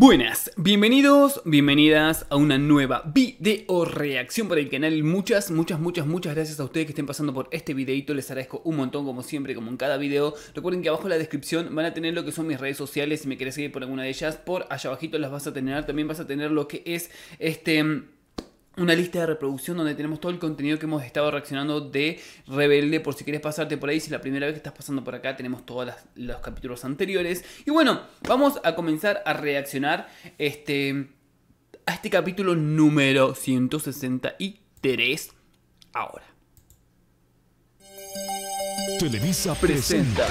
Buenas, bienvenidos, bienvenidas a una nueva video reacción por el canal. Muchas, muchas, muchas, muchas gracias a ustedes que estén pasando por este videito. Les agradezco un montón, como siempre, como en cada video. Recuerden que abajo en la descripción van a tener lo que son mis redes sociales. Si me querés seguir por alguna de ellas, por allá abajito las vas a tener. También vas a tener lo que es este una lista de reproducción donde tenemos todo el contenido que hemos estado reaccionando de Rebelde. Por si quieres pasarte por ahí, si la primera vez que estás pasando por acá, tenemos todos los capítulos anteriores. Y bueno, vamos a comenzar a reaccionar este, a este capítulo número 163 ahora. Televisa presenta.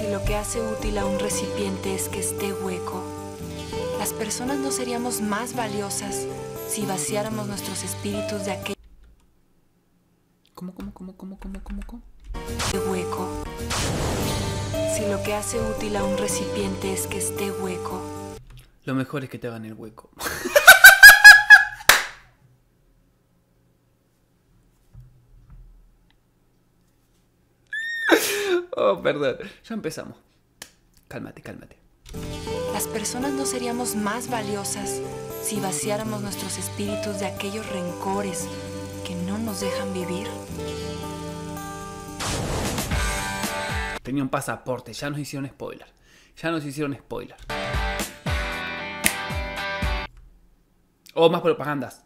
Si lo que hace útil a un recipiente es que esté hueco, las personas no seríamos más valiosas si vaciáramos nuestros espíritus de aquel ¿Cómo, cómo, cómo, cómo, cómo, cómo, cómo? hueco. Si lo que hace útil a un recipiente es que esté hueco, Lo mejor es que te hagan el hueco. oh, perdón. Ya empezamos. Cálmate, cálmate. las personas no seríamos más valiosas si vaciáramos nuestros espíritus de aquellos rencores que no nos dejan vivir. Tenía un pasaporte, ya nos hicieron spoiler. Ya nos hicieron spoiler. O más propagandas.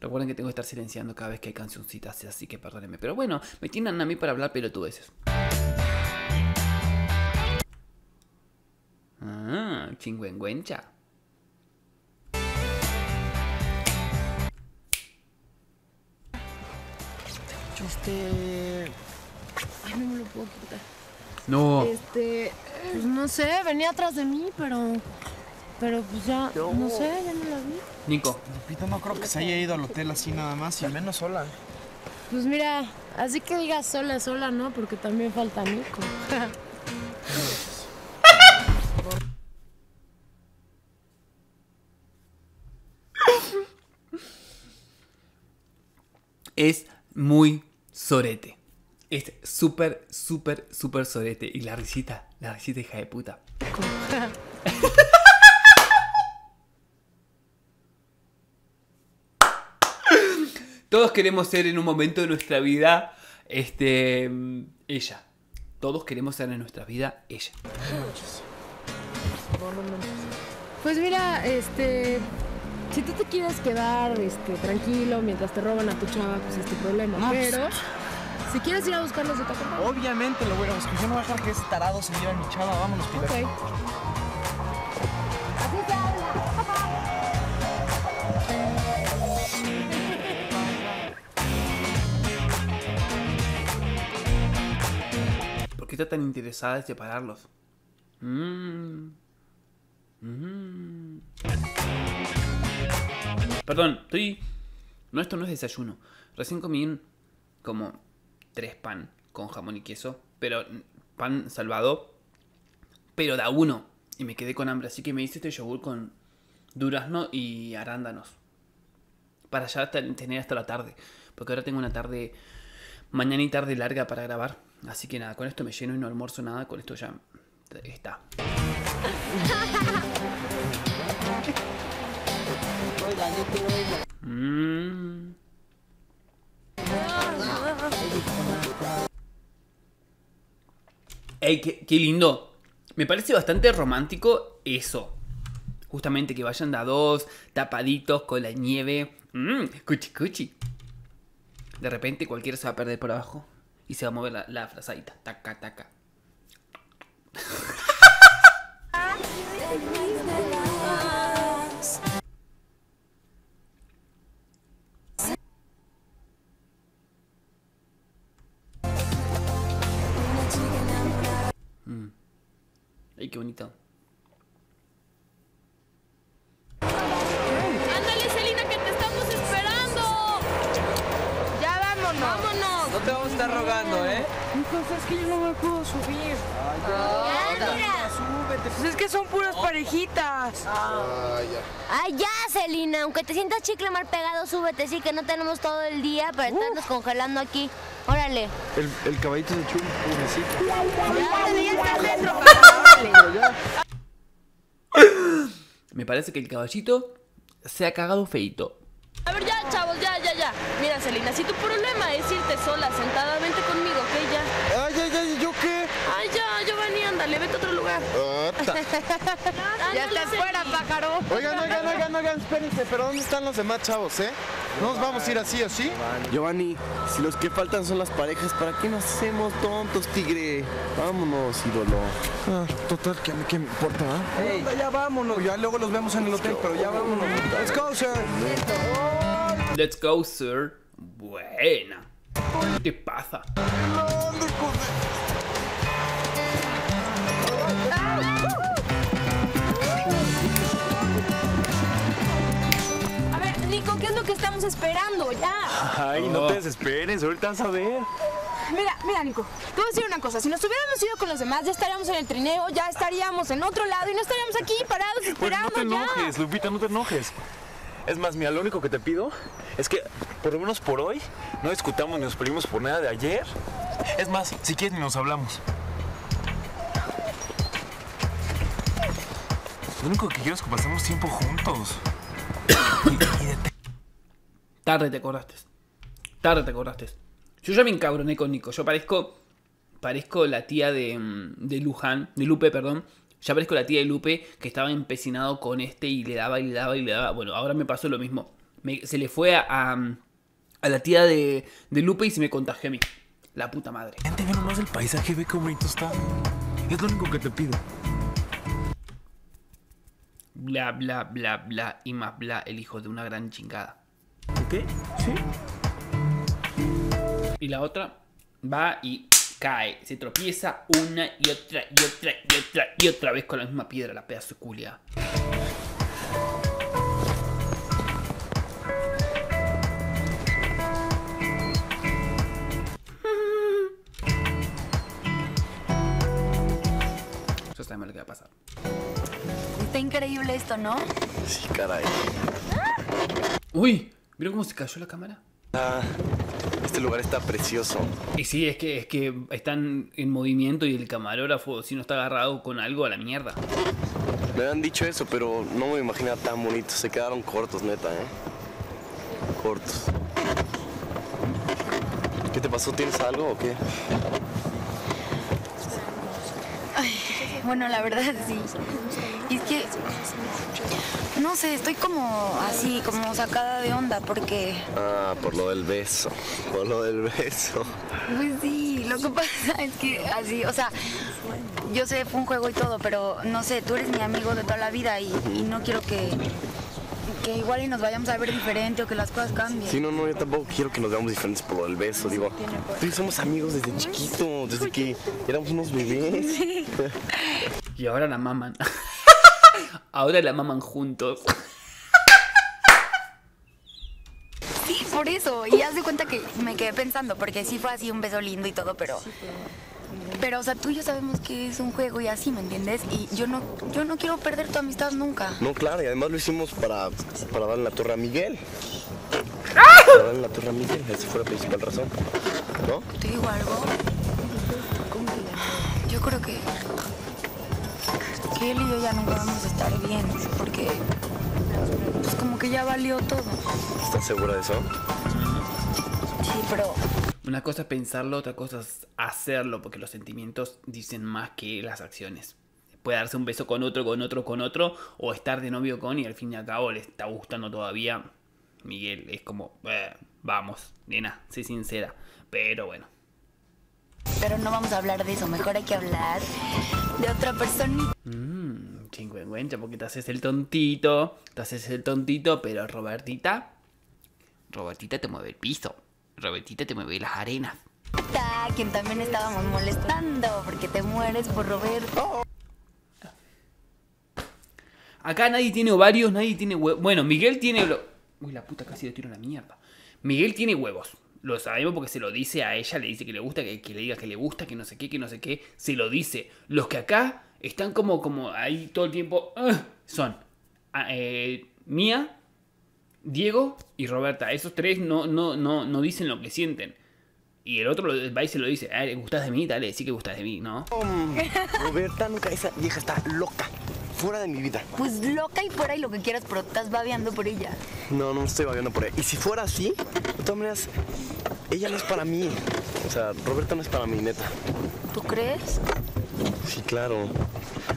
Recuerden que tengo que estar silenciando cada vez que hay cancioncitas, así que perdónenme. Pero bueno, me tienen a mí para hablar pelotudeces. Ah, chingüengüencha. Este. Ay, no me lo puedo quitar. No. Este. Pues no sé, venía atrás de mí, pero. Pero pues ya. No sé, ya no la vi. Nico, Lupita no creo que se haya ido al hotel así nada más y menos sola. Pues mira, así que digas sola, sola, ¿no? Porque también falta Nico. es muy sorete. Es súper, súper, súper sorete. Y la risita, la risita hija de puta. Todos queremos ser en un momento de nuestra vida, este, ella. Todos queremos ser en nuestra vida ella. Pues mira, este. Si tú te quieres quedar este, tranquilo mientras te roban a tu chava, pues es tu problema. No, pues- pero. Si quieres ir a buscarlos, te acompaño. Obviamente lo voy a buscar. Yo no voy a dejar que ese tarado se lleve a mi chava. Vámonos, Pilar. Ok. Qué está tan interesada en separarlos? Mm. Mm. Perdón, estoy... No, esto no es desayuno. Recién comí como tres pan con jamón y queso, pero pan salvado, pero da uno. Y me quedé con hambre, así que me hice este yogur con durazno y arándanos. Para ya tener hasta la tarde. Porque ahora tengo una tarde, mañana y tarde larga para grabar. Así que nada, con esto me lleno y no almuerzo nada. Con esto ya está. Mm. Ey, qué, qué lindo. Me parece bastante romántico eso. Justamente que vayan de a dos, tapaditos con la nieve. Mmm, cuchi cuchi. De repente cualquiera se va a perder por abajo y se va a mover la, la frazadita. Taca, taca. Ay, qué bonito. Te vamos a estar rogando, ¿eh? Hijos, es que yo no me puedo subir. Pues es que son puras parejitas. Ay, ya, Celina, aunque te sientas chicle mal pegado, súbete, sí, que no tenemos todo el día para estarnos congelando aquí. Órale. El, el caballito se echó un purecito. Ándale, ya estás dentro, cabrón. Me parece que el caballito se ha cagado feito. A ver, ya, chavos, ya, ya, ya. Mira, Celina, si tu problema es irte sola, sentada, vente conmigo, ¿ok? Ya. Ay, ay, ay, ¿yo qué? Ay, ya, Giovanni, ándale, vete a lugar. ya estás fuera, pájaro. Oigan, oigan, oigan, oigan, espérense, pero ¿dónde están los demás chavos, eh? ¿No nos vamos a ir así o sí? Giovanni, si los que faltan son las parejas, ¿para qué nos hacemos tontos, tigre? Vámonos, ídolo. Ah, total, que a mí qué me importa, ¿ah? Ey, ya vámonos. Ya luego los vemos en el hotel, pero ya vámonos. Let's go, sir. Let's go, sir. Buena. ¿Qué te pasa? Nico, ¿qué es lo que estamos esperando? Ya. Ay, no te desesperes, ahorita vas a ver. Mira, mira, Nico. Te voy a decir una cosa. Si nos hubiéramos ido con los demás, ya estaríamos en el trineo, ya estaríamos en otro lado y no estaríamos aquí parados Pues esperando no te ya. enojes, Lupita, no te enojes. Es más, mira, lo único que te pido es que, por lo menos por hoy, no discutamos ni nos peleemos por nada de ayer. Es más, si quieres ni nos hablamos. Lo único que quiero es que pasemos tiempo juntos. Tarde te acordaste. Tarde te acordaste. Yo ya me encabroné con Nico. Yo parezco. Parezco la tía de, mm, de Luján. De Lupe, perdón. Ya parezco la tía de Lupe que estaba empecinado con este y le daba y le daba y le daba. Bueno, ahora me pasó lo mismo. Me- se le fue a, a, a la tía de, de Lupe y se me contagió a mí. La puta madre. Ve nomás el paisaje, ve qué bonito está. Es lo único que te pido. Bla, bla, bla, bla y más bla, el hijo de una gran chingada. ¿Qué? Sí. Y la otra va y cae. Se tropieza una y otra y otra y otra y otra vez con la misma piedra, la pedazo de culia. Ya sabemos lo que va a pasar. Está increíble esto, ¿no? Sí, caray. Uy, ¿vieron cómo se cayó la cámara? Ah, este lugar está precioso. Y sí, es que, es que están en movimiento y el camarógrafo, si no está agarrado con algo, a la mierda. Me han dicho eso, pero no me imaginaba tan bonito. Se quedaron cortos, neta, ¿eh? Cortos. ¿Qué te pasó? ¿Tienes algo o qué? Bueno, la verdad sí. Y es que, no sé, estoy como así, como sacada de onda, porque, Ah, por lo del beso. Por lo del beso. pues sí, lo que pasa es que así, o sea, yo sé, fue un juego y todo, pero no sé, tú eres mi amigo de toda la vida y, y no quiero que, que igual y nos vayamos a ver diferente o que las cosas cambien. Sí, no, no, yo tampoco quiero que nos veamos diferentes por lo del beso. Digo, tú y yo somos amigos desde chiquito, desde que éramos unos bebés. Y ahora la maman. Ahora la maman juntos. Sí, por eso. Y haz de cuenta que me quedé pensando, porque sí fue así un beso lindo y todo, pero. Pero, o sea, tú y yo sabemos que es un juego y así, ¿me entiendes? Y yo no, yo no quiero perder tu amistad nunca. No, claro, y además lo hicimos para, para darle la torre a Miguel. Para darle la torre a Miguel, esa fue la principal razón. ¿No? ¿Te digo algo? Yo creo que. que él y yo ya nunca vamos a estar bien, porque. Pues como que ya valió todo. ¿Estás segura de eso? Sí, pero. Una cosa es pensarlo, otra cosa es hacerlo, porque los sentimientos dicen más que las acciones. Puede darse un beso con otro, con otro, con otro, o estar de novio con y al fin y al cabo le está gustando todavía. Miguel es como, "Eh, vamos, nena, sé sincera. Pero bueno, Pero no vamos a hablar de eso, mejor hay que hablar de otra persona. mmm, chingüengüencha, porque te haces el tontito, te haces el tontito, pero Robertita, Robertita te mueve el piso, Robertita te mueve las arenas. quien también estábamos molestando, porque te mueres por Roberto. Acá nadie tiene ovarios, nadie tiene huevos. Bueno, Miguel tiene... lo- Uy, la puta casi le tiro a la mierda. Miguel tiene huevos. Lo sabemos porque se lo dice a ella, le dice que le gusta, que, que le diga que le gusta, que no sé qué, que no sé qué. Se lo dice. Los que acá están como, como ahí todo el tiempo "Ah", son ah, eh, Mía, Diego y Roberta. Esos tres no, no, no, no dicen lo que sienten. Y el otro lo- va y se lo dice. Ah, ¿gustas de mí? Dale, sí que gustas de mí, ¿no? Roberta, nunca, esa vieja está loca. Fuera de mi vida. Pues loca y fuera y lo que quieras, pero estás babeando por ella. No, no me estoy vagando por ella. Y si fuera así, de todas maneras, ella no es para mí. O sea, Roberta no es para mí, neta. ¿Tú crees? Sí, claro.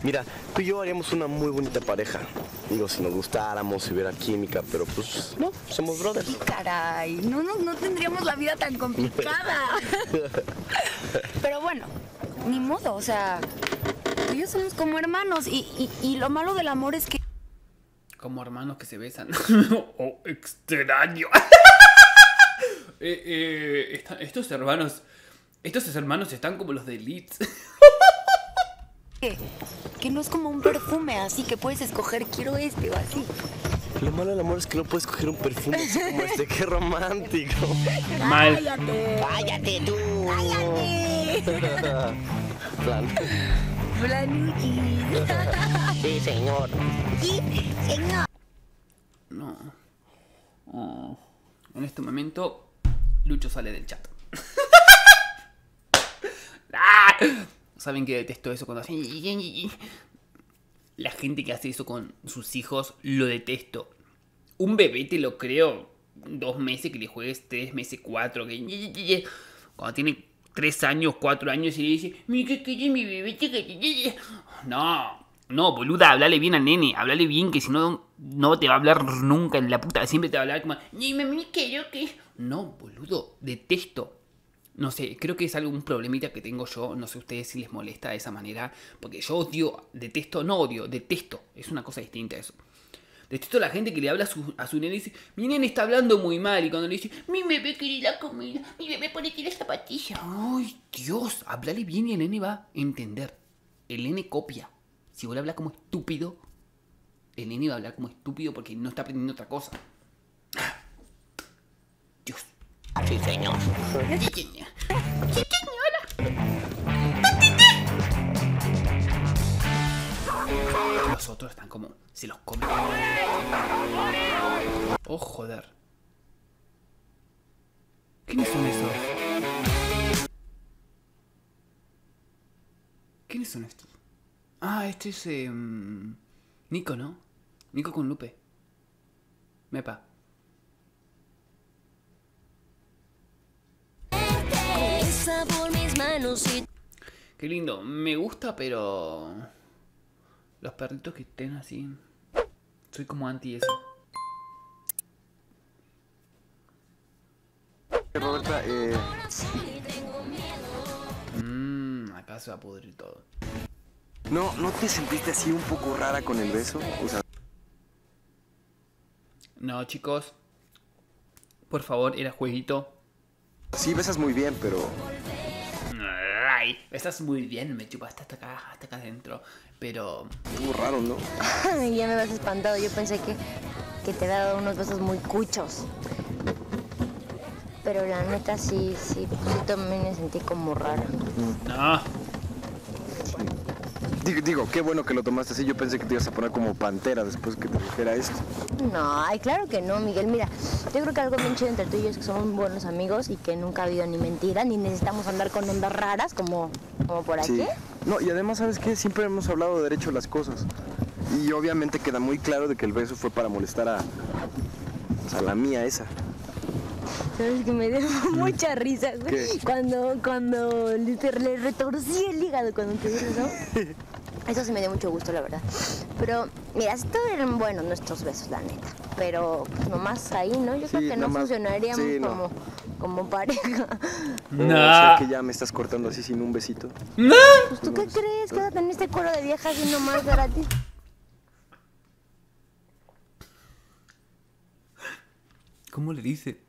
Mira, tú y yo haríamos una muy bonita pareja. Digo, si nos gustáramos, si hubiera química, pero pues no, somos brothers. Sí, caray. No, no, no tendríamos la vida tan complicada. Pero bueno, ni modo, o sea, tú y yo somos como hermanos. Y, y, y lo malo del amor es que Como hermanos que se besan. oh, extraño. Eh, eh, esta- estos hermanos. Estos hermanos están como los de Leeds. Que, que no es como un perfume así que puedes escoger quiero este o así. Lo malo del amor es que no puedes coger un perfume así como este. Qué romántico. Mal. ¡Cállate tú! ¡Cállate! Plan. Flanuki. Sí, señor. Sí, señor. No. Oh. En este momento, Lucho sale del chat. ¡Ah! Saben que detesto eso cuando hacen. La gente que hace eso con sus hijos lo detesto. Un bebé te lo creo. Dos meses que le juegues, tres meses, cuatro. Que... Cuando tiene tres años, cuatro años y le dice, mi bebé. chica". No, no, boluda, hablale bien al nene. Hablale bien que si no, no te va a hablar nunca en la puta. Siempre te va a hablar como, ni que yo que. No, boludo, detesto. No sé, creo que es algo, un problemita que tengo yo. No sé ustedes si les molesta de esa manera. Porque yo odio, detesto, no odio, detesto. Es una cosa distinta eso. Detesto a la gente que le habla a su, a su nene y dice, mi nene está hablando muy mal. Y cuando le dice, mi bebé quiere la comida, mi bebé pone que la zapatilla. Ay, Dios, hablale bien y el nene va a entender. El nene copia. Si vos le hablas como estúpido, el nene va a hablar como estúpido porque no está aprendiendo otra cosa. Dios. Sí, señor. Los otros están como. Se los comen. Oh, joder. ¿Quiénes son esos? ¿Quiénes son estos? Ah, este es. mm, Nico, ¿no? Nico con Lupe. Mepa. Comienza por mis manos y Qué lindo. Me gusta, pero. Los perritos que estén así. Soy como anti eso. Roberta, eh, Mmm, acá se va a pudrir todo. ¿no, ¿no te sentiste así un poco rara con el beso? O sea, No, chicos. Por favor, era jueguito. Sí besas muy bien, pero Ay, estás muy bien, me chupaste hasta acá, hasta acá adentro. Pero. Estuvo raro, ¿no? Ya me vas espantado. Yo pensé que, que te había dado unos besos muy cuchos. Pero la neta sí, sí, sí también me sentí como rara. No. Digo, qué bueno que lo tomaste así. Yo pensé que te ibas a poner como pantera después que te dijera esto. No, ay, claro que no, Miguel. Mira, yo creo que algo bien chido entre tú y yo es que somos buenos amigos y que nunca ha habido ni mentira, ni necesitamos andar con ondas raras como, como por aquí. Sí. No, y además, ¿sabes qué? Siempre hemos hablado de derecho a las cosas. Y obviamente queda muy claro de que el beso fue para molestar a. pues, a la mía esa. Sabes que me dio mucha risa, güey. ¿Qué? Cuando, cuando le, retorcí el hígado cuando te dio eso. Eso sí me dio mucho gusto, la verdad. Pero, mira, sí eran buenos nuestros besos, la neta. Pero, pues nomás ahí, ¿no? Yo creo que no nomás- funcionaríamos sí, no. como, como pareja. O No. sea que ya me estás cortando así sin un besito. ¡No! Pues, ¿tú qué crees? Quédate en este coro de viejas y nomás gratis. ¿Cómo le dice?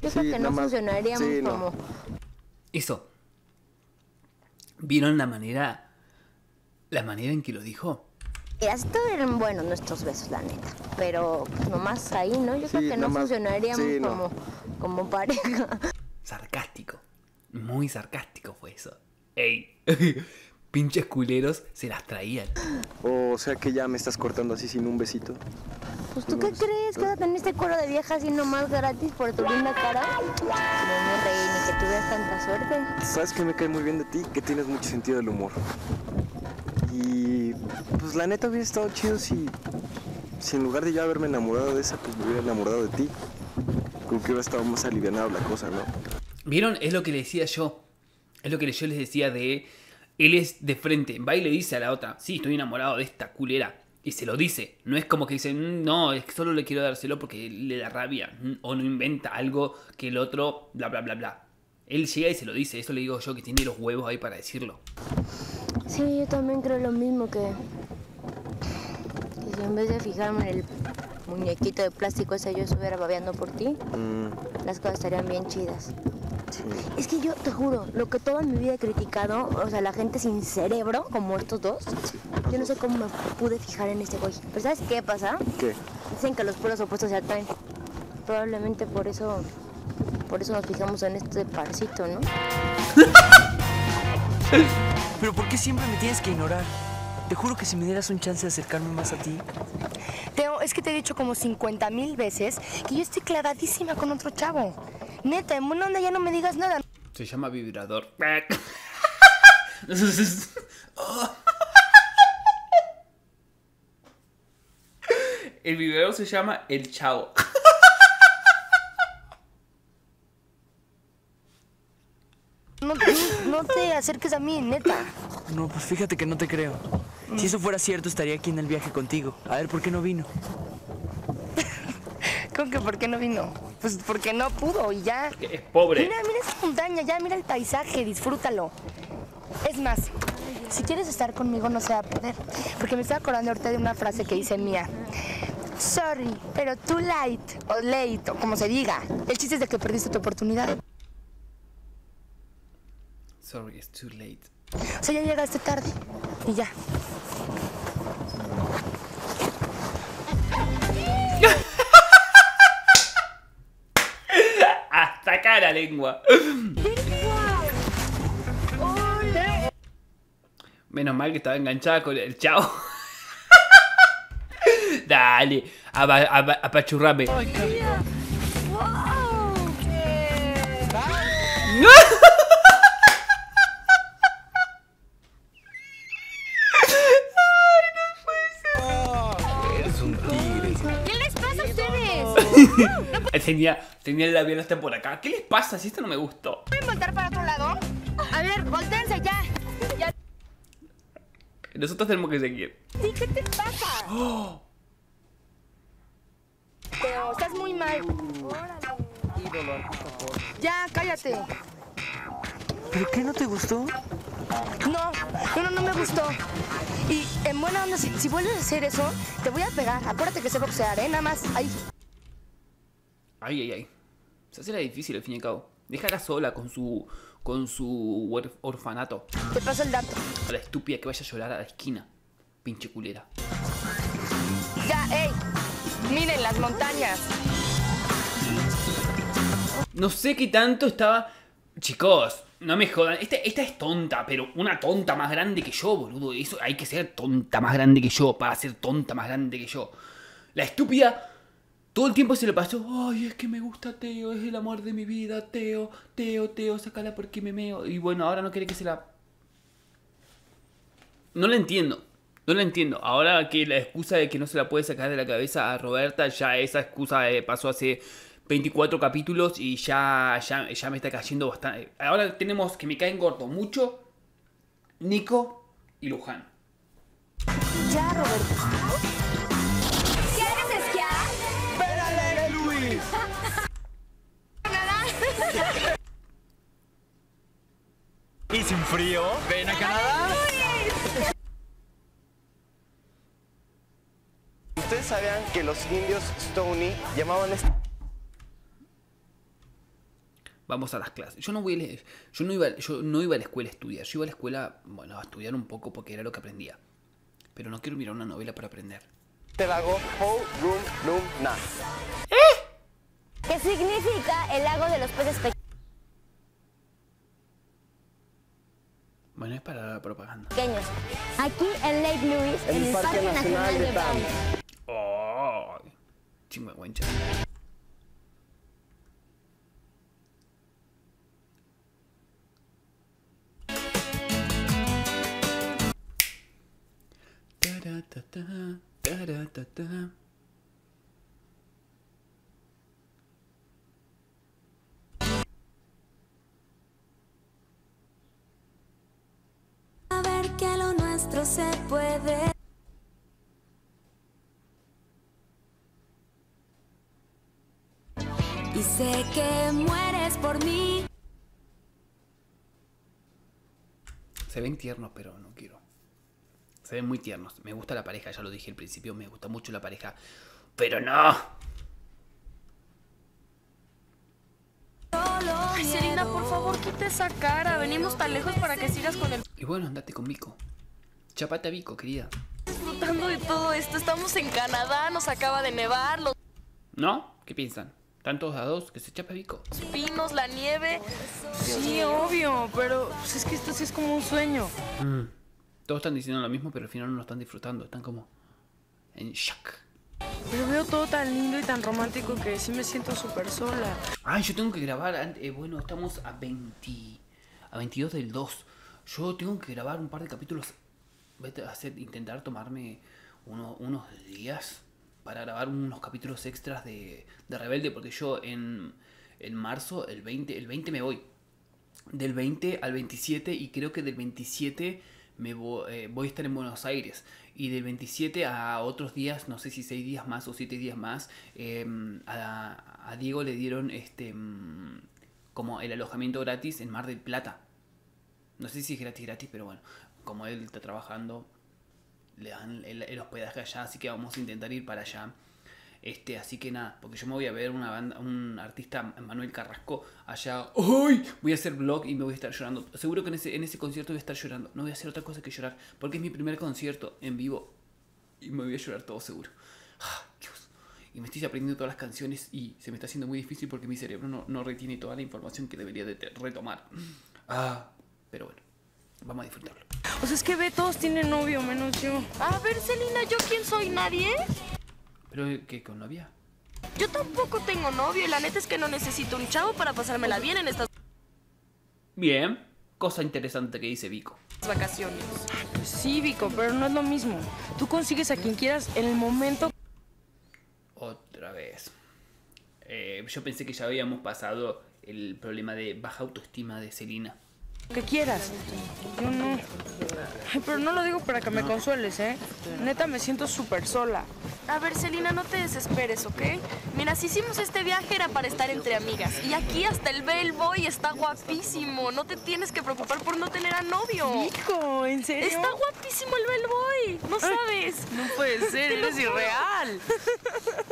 Yo creo que no nomás- funcionaríamos sí, no. como... Eso. ¿Vieron la manera. La manera en que lo dijo? Eran buenos nuestros besos, la neta. Pero, pues nomás ahí, ¿no? Yo creo que no nomás- funcionaríamos sí, no. como, como pareja. Sarcástico. Muy sarcástico fue eso. ¡Ey! Pinches culeros se las traían. O sea que ya me estás cortando así sin un besito. Pues tú qué crees, quédate en este coro de viejas y nomás gratis por tu linda cara. No me reí ni que tuvieras tanta suerte. Sabes que me cae muy bien de ti, que tienes mucho sentido del humor. Y pues la neta hubiera estado chido si, si en lugar de yo haberme enamorado de esa, pues me hubiera enamorado de ti. Como que hubiera estado más alivianado la cosa, ¿no? ¿Vieron? Es lo que le decía yo. Es lo que yo les decía de. Él es de frente. Va y le dice a la otra: Sí, estoy enamorado de esta culera. Y se lo dice. No es como que dice: "Mm, No, es que solo le quiero dárselo porque le da rabia. mm, O no inventa algo que el otro. Bla, bla, bla, bla. Él llega y se lo dice. Eso le digo yo que tiene los huevos ahí para decirlo. Sí, yo también creo lo mismo que... Que si en vez de fijarme en el muñequito de plástico ese yo estuviera babeando por ti, Mm, las cosas estarían bien chidas. sí. Es que yo te juro, lo que toda mi vida he criticado, o sea, la gente sin cerebro, como estos dos, yo no sé cómo me pude fijar en este güey. Pero ¿sabes qué pasa? ¿Qué? Dicen que los puros opuestos se atraen. Probablemente por eso, por eso nos fijamos en este parcito, ¿no? Pero ¿por qué siempre me tienes que ignorar? Te juro que si me dieras un chance de acercarme más a ti. Teo, es que te he dicho como 50 mil veces que yo estoy clavadísima con otro chavo. Neta, en buena onda ya no me digas nada. Se llama vibrador. El vibrador se llama El Chavo. No, no- no te acerques a mí, neta. No, pues fíjate que no te creo. Si eso fuera cierto, estaría aquí en el viaje contigo. A ver, ¿por qué no vino? ¿Cómo que por qué no vino? Pues porque no pudo y ya. Es pobre. Mira, mira esa montaña, ya, mira el paisaje, disfrútalo. Es más, si quieres estar conmigo no se va a poder. Porque me estoy acordando ahorita de una frase que dice mía. Sorry, pero too late, o late, o como se diga. El chiste es de que perdiste tu oportunidad. Sorry, it's too late. O sea, ya llegaste tarde. Y ya. Hasta acá la lengua. Menos mal que estaba enganchada con el chavo. Dale, apachurrame. Tenía, tenía el labial hasta por acá. ¿Qué les pasa si esto no me gustó? ¿Pueden voltar para otro lado? A ver, volteense ya. Ya. Nosotros tenemos que seguir. Sí, ¿qué te pasa? Teo, estás muy mal. Ya, cállate. ¿Pero qué no te gustó? No, no, no, no me gustó. Y en buena onda, si, si vuelves a hacer eso, te voy a pegar. Acuérdate que sé boxear, ¿eh? Nada más. Ahí. Ay, ay, ay. Se hace la difícil al fin y al cabo. Déjala sola con su. con su orfanato. Te paso el dato. A la estúpida que vaya a llorar a la esquina. Pinche culera. Ya, ey. Miren las montañas. No sé qué tanto estaba. Chicos, no me jodan. Esta, esta es tonta, pero una tonta más grande que yo, boludo. Eso hay que ser tonta más grande que yo para ser tonta más grande que yo. La estúpida todo el tiempo se le pasó. Ay, es que me gusta Teo, es el amor de mi vida, Teo, Teo, Teo, sacala porque me meo. Y bueno, ahora no quiere que se la. No la entiendo. No la entiendo. Ahora que la excusa de que no se la puede sacar de la cabeza a Roberta, ya esa excusa eh, pasó hace 24 capítulos y ya, ya, ya me está cayendo bastante. Ahora tenemos que me caen gordo mucho Nico y Luján. Ya, Roberto. ¿Y sin frío? ¿Ven a Canadá? ¿Ustedes sabían que los indios Stony llamaban este Vamos a las clases. Yo no voy a leer- yo no iba, yo no iba a la escuela a estudiar. Yo iba a la escuela, bueno, a estudiar un poco porque era lo que aprendía. Pero no quiero mirar una novela para aprender. lago Ho Rum Num Na? ¿Qué significa el lago de los peces Bueno, es para la propaganda. pequeños? Aquí en Lake Louise, en el Parque Nacional de Banff. Oh, chingüengüencha. Taratata, taratata. Puede. Y sé que mueres por mí. Se ven tiernos, pero no quiero. Se ven muy tiernos. Me gusta la pareja, ya lo dije al principio, me gusta mucho la pareja. Pero no. Ay, Selena, por favor, quita esa cara. Venimos tan lejos para que sigas con el Y bueno, andate con Vico. Chapate a Vico, querida. disfrutando de todo esto. Estamos en Canadá, nos acaba de nevar, los ¿No? ¿Qué piensan? ¿Están todos a dos? Que se chape Vico. pinos, la nieve. Sí, obvio, pero pues, es que esto sí es como un sueño. Mm. Todos están diciendo lo mismo, pero al final no lo están disfrutando. Están como en shock. Pero veo todo tan lindo y tan romántico que sí me siento súper sola. Ay, yo tengo que grabar. eh, bueno, estamos a 20. A 22 del 2. Yo tengo que grabar un par de capítulos. Voy hacer, intentar tomarme uno- unos días para grabar unos capítulos extras de, de Rebelde. Porque yo en, en marzo, el 20, el 20 me voy. Del 20 al 27 y creo que del 27 me vo- eh, voy a estar en Buenos Aires. Y del 27 a otros días, no sé si 6 días más o 7 días más, eh, a, a Diego le dieron este mm, como el alojamiento gratis en Mar del Plata. No sé si es gratis, gratis, pero bueno, como él está trabajando, le dan el, el hospedaje allá, así que vamos a intentar ir para allá. Este, así que nada, porque yo me voy a ver una banda, un artista, Manuel Carrasco, allá. ¡Ay! Voy a hacer vlog y me voy a estar llorando. Seguro que en ese, en ese concierto voy a estar llorando. No voy a hacer otra cosa que llorar, porque es mi primer concierto en vivo y me voy a llorar todo seguro. Ah, Dios. Y me estoy aprendiendo todas las canciones y se me está haciendo muy difícil porque mi cerebro no, no retiene toda la información que debería de retomar. Ah, pero bueno, vamos a disfrutarlo. O sea, es que ve, todos tienen novio, menos yo. A ver, Selena, ¿yo quién soy? ¿Nadie? Pero que con novia. Yo tampoco tengo novio y la neta es que no necesito un chavo para pasármela bien en estas Bien, cosa interesante que dice Vico. vacaciones. Pues sí, Vico, pero no es lo mismo. Tú consigues a quien quieras en el momento. Otra vez. Eh, yo pensé que ya habíamos pasado el problema de baja autoestima de Selina. Que quieras. Yo no. Ay, pero no lo digo para que me consueles, ¿eh? Neta, me siento súper sola. A ver, Celina, no te desesperes, ¿ok? Mira, si hicimos este viaje era para estar entre amigas. Y aquí hasta el bellboy está guapísimo. No te tienes que preocupar por no tener a novio. Hijo, ¿en serio? Está guapísimo el bellboy. ¿No sabes? No puede ser, eres irreal.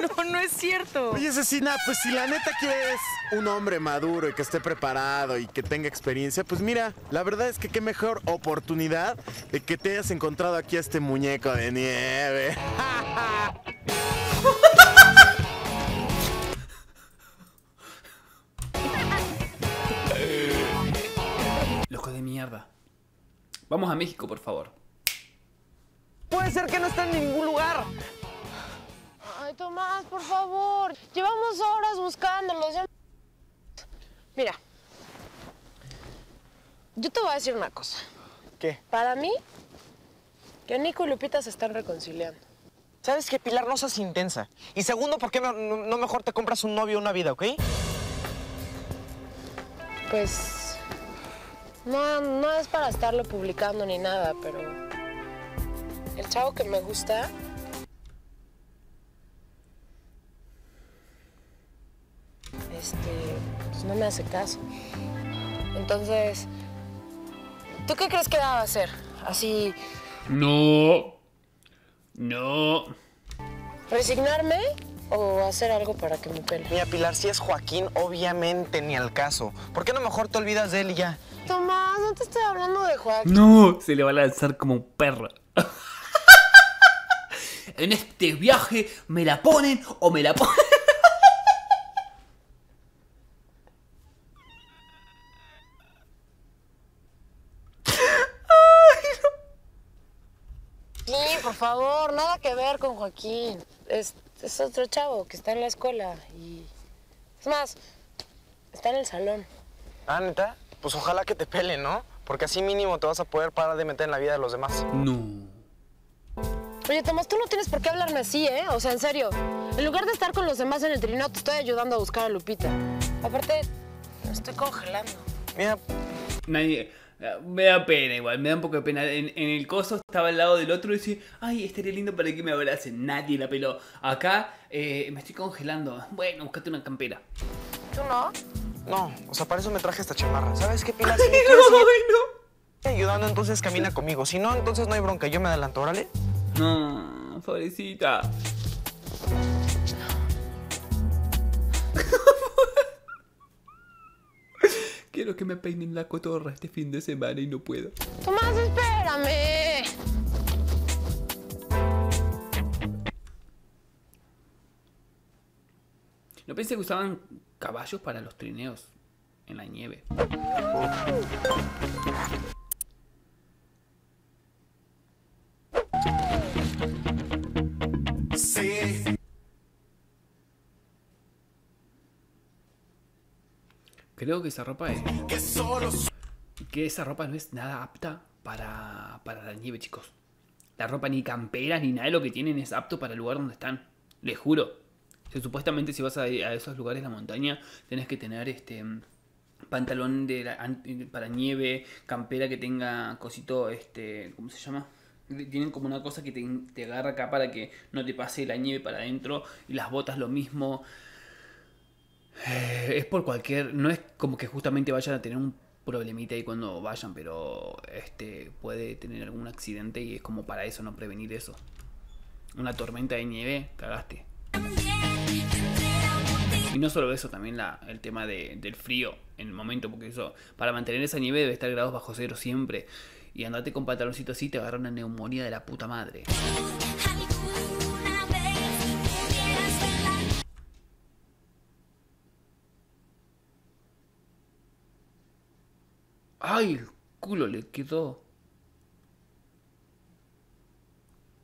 No, no es cierto. Oye, Cecina, pues si la neta quieres un hombre maduro y que esté preparado y que tenga experiencia, pues mira, la verdad es que qué mejor oportunidad de que te hayas encontrado aquí a este muñeco de nieve. Loco de mierda. Vamos a México, por favor. Puede ser que no está en ningún lugar. Ay, Tomás, por favor. Llevamos horas buscándolos. ya- Mira. Yo te voy a decir una cosa. ¿Qué? Para mí, que Nico y Lupita se están reconciliando. ¿Sabes qué, Pilar? No seas intensa. Y segundo, ¿por qué no, no- no mejor te compras un novio una vida, ok? Pues. No, no es para estarlo publicando ni nada, pero. El chavo que me gusta. Este. Pues no me hace caso. Entonces. ¿Tú qué crees que deba hacer? Así. No. No. ¿Resignarme o hacer algo para que me pele? Mira, Pilar, si es Joaquín, obviamente ni al caso. ¿Por qué no mejor te olvidas de él y ya? Tomás, no te estoy hablando de Joaquín. No, se le va a lanzar como un perro. en este viaje me la ponen o me la ponen. Sí, por favor, nada que ver con Joaquín. Es, es otro chavo que está en la escuela y... Es más, está en el salón. Ah, neta, pues ojalá que te pele, ¿no? Porque así mínimo te vas a poder parar de meter en la vida de los demás. No. Oye, Tomás, tú no tienes por qué hablarme así, ¿eh? O sea, en serio. En lugar de estar con los demás en el trineo, te estoy ayudando a buscar a Lupita. Aparte, me estoy congelando. Mira, Nadie. Me da pena igual, me da un poco de pena. En, en el coso estaba al lado del otro y decía, ay, estaría lindo para que me abracen. Nadie la peló. Acá eh, me estoy congelando. Bueno, buscate una campera. ¿Tú no? no, o sea, para eso me traje esta chamarra. ¿Sabes qué, Pilar? Si me quieres seguir ayudando, entonces camina conmigo. Si no, entonces no hay bronca. Yo me adelanto, órale. No, pobrecita. Quiero que me peinen la cotorra este fin de semana y no puedo. Tomás, espérame. No pensé que usaban caballos para los trineos en la nieve. Creo que esa ropa es. Que esa ropa no es nada apta para, para la nieve, chicos. La ropa ni camperas ni nada de lo que tienen es apto para el lugar donde están. Les juro. Supuestamente si vas a, esos lugares la montaña, tenés que tener este pantalón de la- para nieve, campera que tenga cosito, este, ¿cómo se llama? Tienen como una cosa que te, te agarra acá para que no te pase la nieve para adentro. Y las botas lo mismo. Eh, es por cualquier. No es como que justamente vayan a tener un problemita ahí cuando vayan, pero este puede tener algún accidente y es como para eso, no prevenir eso. Una tormenta de nieve, cagaste. Y no solo eso, también la, el tema de- del frío en el momento, porque eso, para mantener esa nieve debe estar grados bajo cero siempre. Y andate con pantaloncito así, te agarra una neumonía de la puta madre. ¡Ay! El culo le quedó.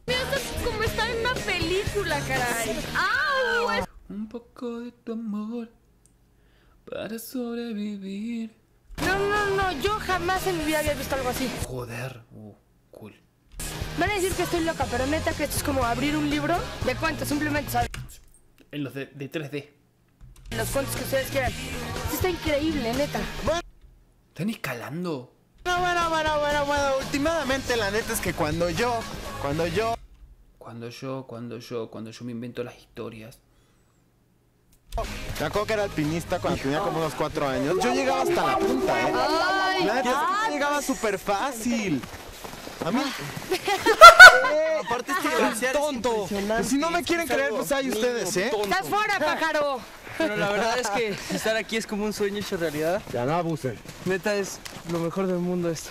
Esto es como estar en una película, caray. ¡Au! Es- Un poco de tu amor para sobrevivir. No, no, no, yo jamás en mi vida había visto algo así. Joder. Uh, cool. Van a decir que estoy loca, pero neta que esto es como abrir un libro de cuentos, simplemente saber En los de, de 3D. los cuentos que ustedes quieran. Esto está increíble, neta. ¿Están escalando? Bueno, bueno, bueno, bueno, bueno. Últimamente la neta es que cuando yo, cuando yo Cuando yo, cuando yo, cuando yo me invento las historias. Me acuerdo que era alpinista cuando tenía como unos cuatro años. Yo llegaba hasta la punta, ¿eh? Ay, La neta, ay. yo llegaba súper fácil. A mí. Aparte este es tonto. Pues si no me quieren Es creer, pues hay ustedes, ¿eh? ¡Estás fuera, pájaro! Pero la verdad es que estar aquí es como un sueño hecho realidad. Ya no abusen. Neta es lo mejor del mundo esto.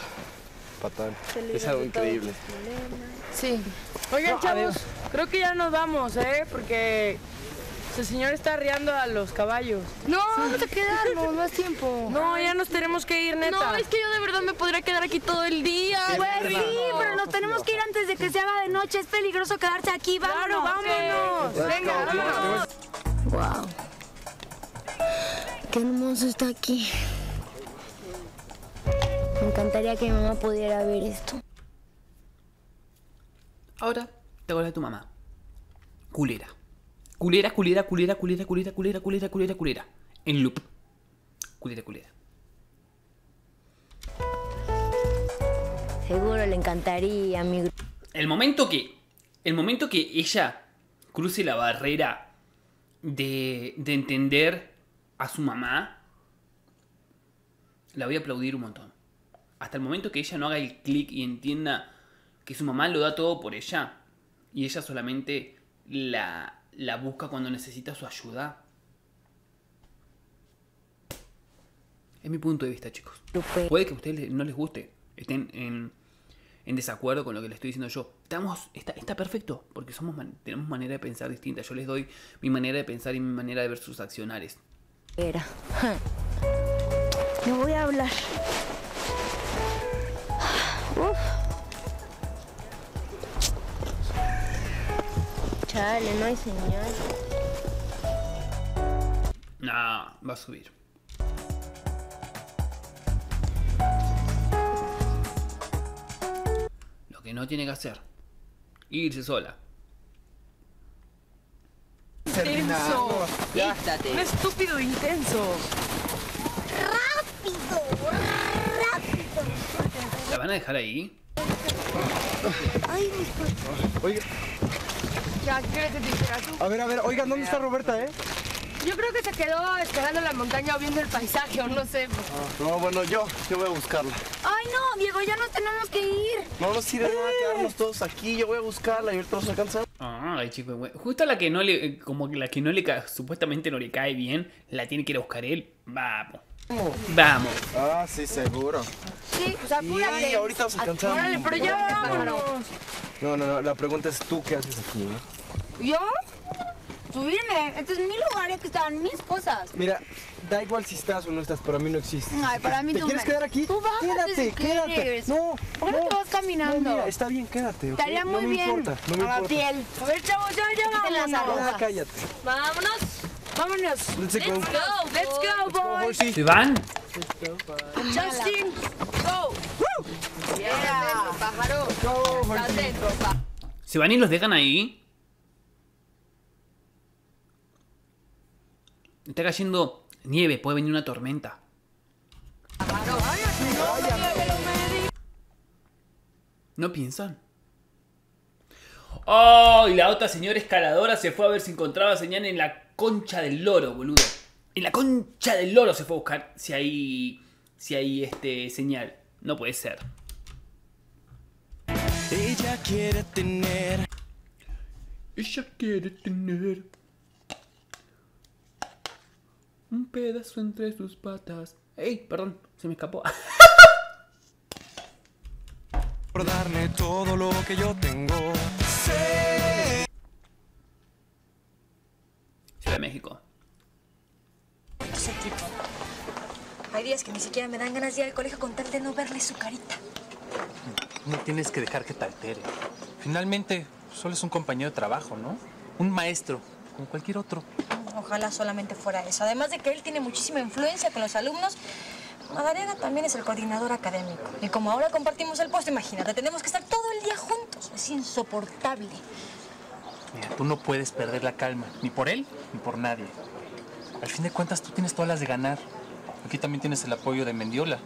Fatal. Es algo increíble. Sí. Oigan, No, chavos, adiós. creo que ya nos vamos, ¿eh? Porque el señor está arriando a los caballos. No, vamos a quedarnos más tiempo. No, ya nos tenemos que ir, neta. No, es que yo de verdad me podría quedar aquí todo el día. Pues güey. sí, pero nos tenemos que ir antes de que se haga de noche. Es peligroso quedarse aquí. Claro, vámonos. Venga, vámonos. Wow. Qué hermoso está aquí. Me encantaría que mi mamá pudiera ver esto. Ahora te acuerdas de tu mamá. Culera. Culera, culera, culera, culera, culera, culera, culera, culera, culera. En loop. Culera, culera. Seguro le encantaría, mi El momento que. El momento que ella cruce la barrera de, de entender a su mamá, la voy a aplaudir un montón. Hasta el momento que ella no haga el clic y entienda que su mamá lo da todo por ella y ella solamente la, la busca cuando necesita su ayuda. Es mi punto de vista, chicos. Puede que a ustedes no les guste, estén en, en desacuerdo con lo que les estoy diciendo yo. Estamos, está, está perfecto, porque somos tenemos manera de pensar distinta. Yo les doy mi manera de pensar y mi manera de ver sus accionares. Era. No voy a hablar. Uf. Chale, no hay señal. Nah, va a subir. Lo que no tiene que hacer. Irse sola. Intenso. Un estúpido intenso. ¿La van a dejar ahí? Ay, mis Oiga, Ya, ¿quieres que te hiciera tú? a ver, a ver, oigan, ¿dónde está Roberta, eh? Yo creo que se quedó esperando la montaña o viendo el paisaje o no sé. No, bueno, yo, yo voy a buscarla. Ay, no, Diego, ya nos tenemos que ir. No nos sirve nada quedarnos todos aquí. Yo voy a buscarla y ahorita nos alcanzamos. Ay, chico, güey. Justo a la que no le. eh, Como que la que no le supuestamente no le cae bien, la tiene que ir a buscar él. Vamos. Vamos. Ah, sí, seguro. Sí, pues apúrate. Sí, ahorita nos alcanzamos. Órale, pero ya vámonos. No, no, no, la pregunta es tú qué haces aquí, ¿eh? ¿Yo? Subirme. Este es mi lugar, aquí están mis cosas. Mira, da igual si estás o no estás, pero a mí no existe. Ay, para mí ¿Te tú quieres me- quedar aquí? Tú bájate quédate, si quédate. quieres. No, ¿Por qué no te vas caminando? No, mira, está bien, quédate. Estaría no muy me bien. importa, no me a la importa. piel. A ver, chavos, ya, ya vámonos. Ya, cállate. Vámonos. Vámonos. Let's go. Go. Let's go, boys. ¿Se van? Justin, go. Yeah. Pájaro. Estás dentro, pa. ¿Se van y los dejan ahí? Está cayendo nieve, puede venir una tormenta. ¿No piensan? ¡Oh! Y la otra señora escaladora se fue a ver si encontraba señal en la concha del loro, boludo. En la concha del loro se fue a buscar si hay. si hay este señal. No puede ser. Ella quiere tener. Ella quiere tener un pedazo entre sus patas. ¡Ey! Perdón, se me escapó. Por darme todo lo que yo tengo. Ciudad de México. Ese tipo. Hay días que ni siquiera me dan ganas de ir al colegio con tal de no verle su carita. No tienes que dejar que te altere. Finalmente, solo es un compañero de trabajo, ¿no? Un maestro, como cualquier otro. Ojalá solamente fuera eso. Además de que él tiene muchísima influencia con los alumnos, Madariaga también es el coordinador académico. Y como ahora compartimos el puesto, imagínate, tenemos que estar todo el día juntos. Es insoportable. Mira, tú no puedes perder la calma, ni por él, ni por nadie. Al fin de cuentas, tú tienes todas las de ganar. Aquí también tienes el apoyo de Mendiola.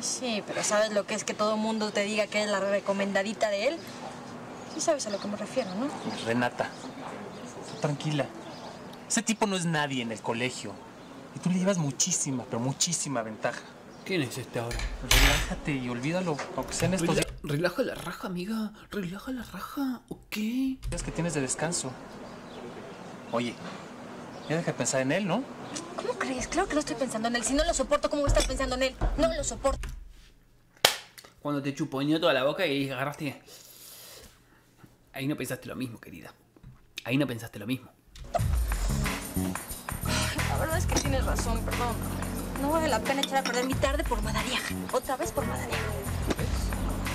Sí, pero ¿sabes lo que es que todo mundo te diga que es la recomendadita de él? Sí sabes a lo que me refiero, ¿no? Renata, tranquila. Ese tipo no es nadie en el colegio. Y tú le llevas muchísima, pero muchísima ventaja. ¿Quién es este ahora? Relájate y olvídalo, aunque sean estos Rela- relaja la raja, amiga. Relaja la raja, ok. días que tienes de descanso. Oye, ya deja de pensar en él, ¿no? ¿Cómo crees? Claro que no estoy pensando en él. Si no lo soporto, ¿cómo voy a estar pensando en él? No lo soporto. Cuando te chuponeó toda la boca y agarraste. Ahí no pensaste lo mismo, querida. Ahí no pensaste lo mismo. La verdad es que tienes razón, perdón. No vale la pena echar a perder mi tarde por Madariaga. Otra vez por Madariaga.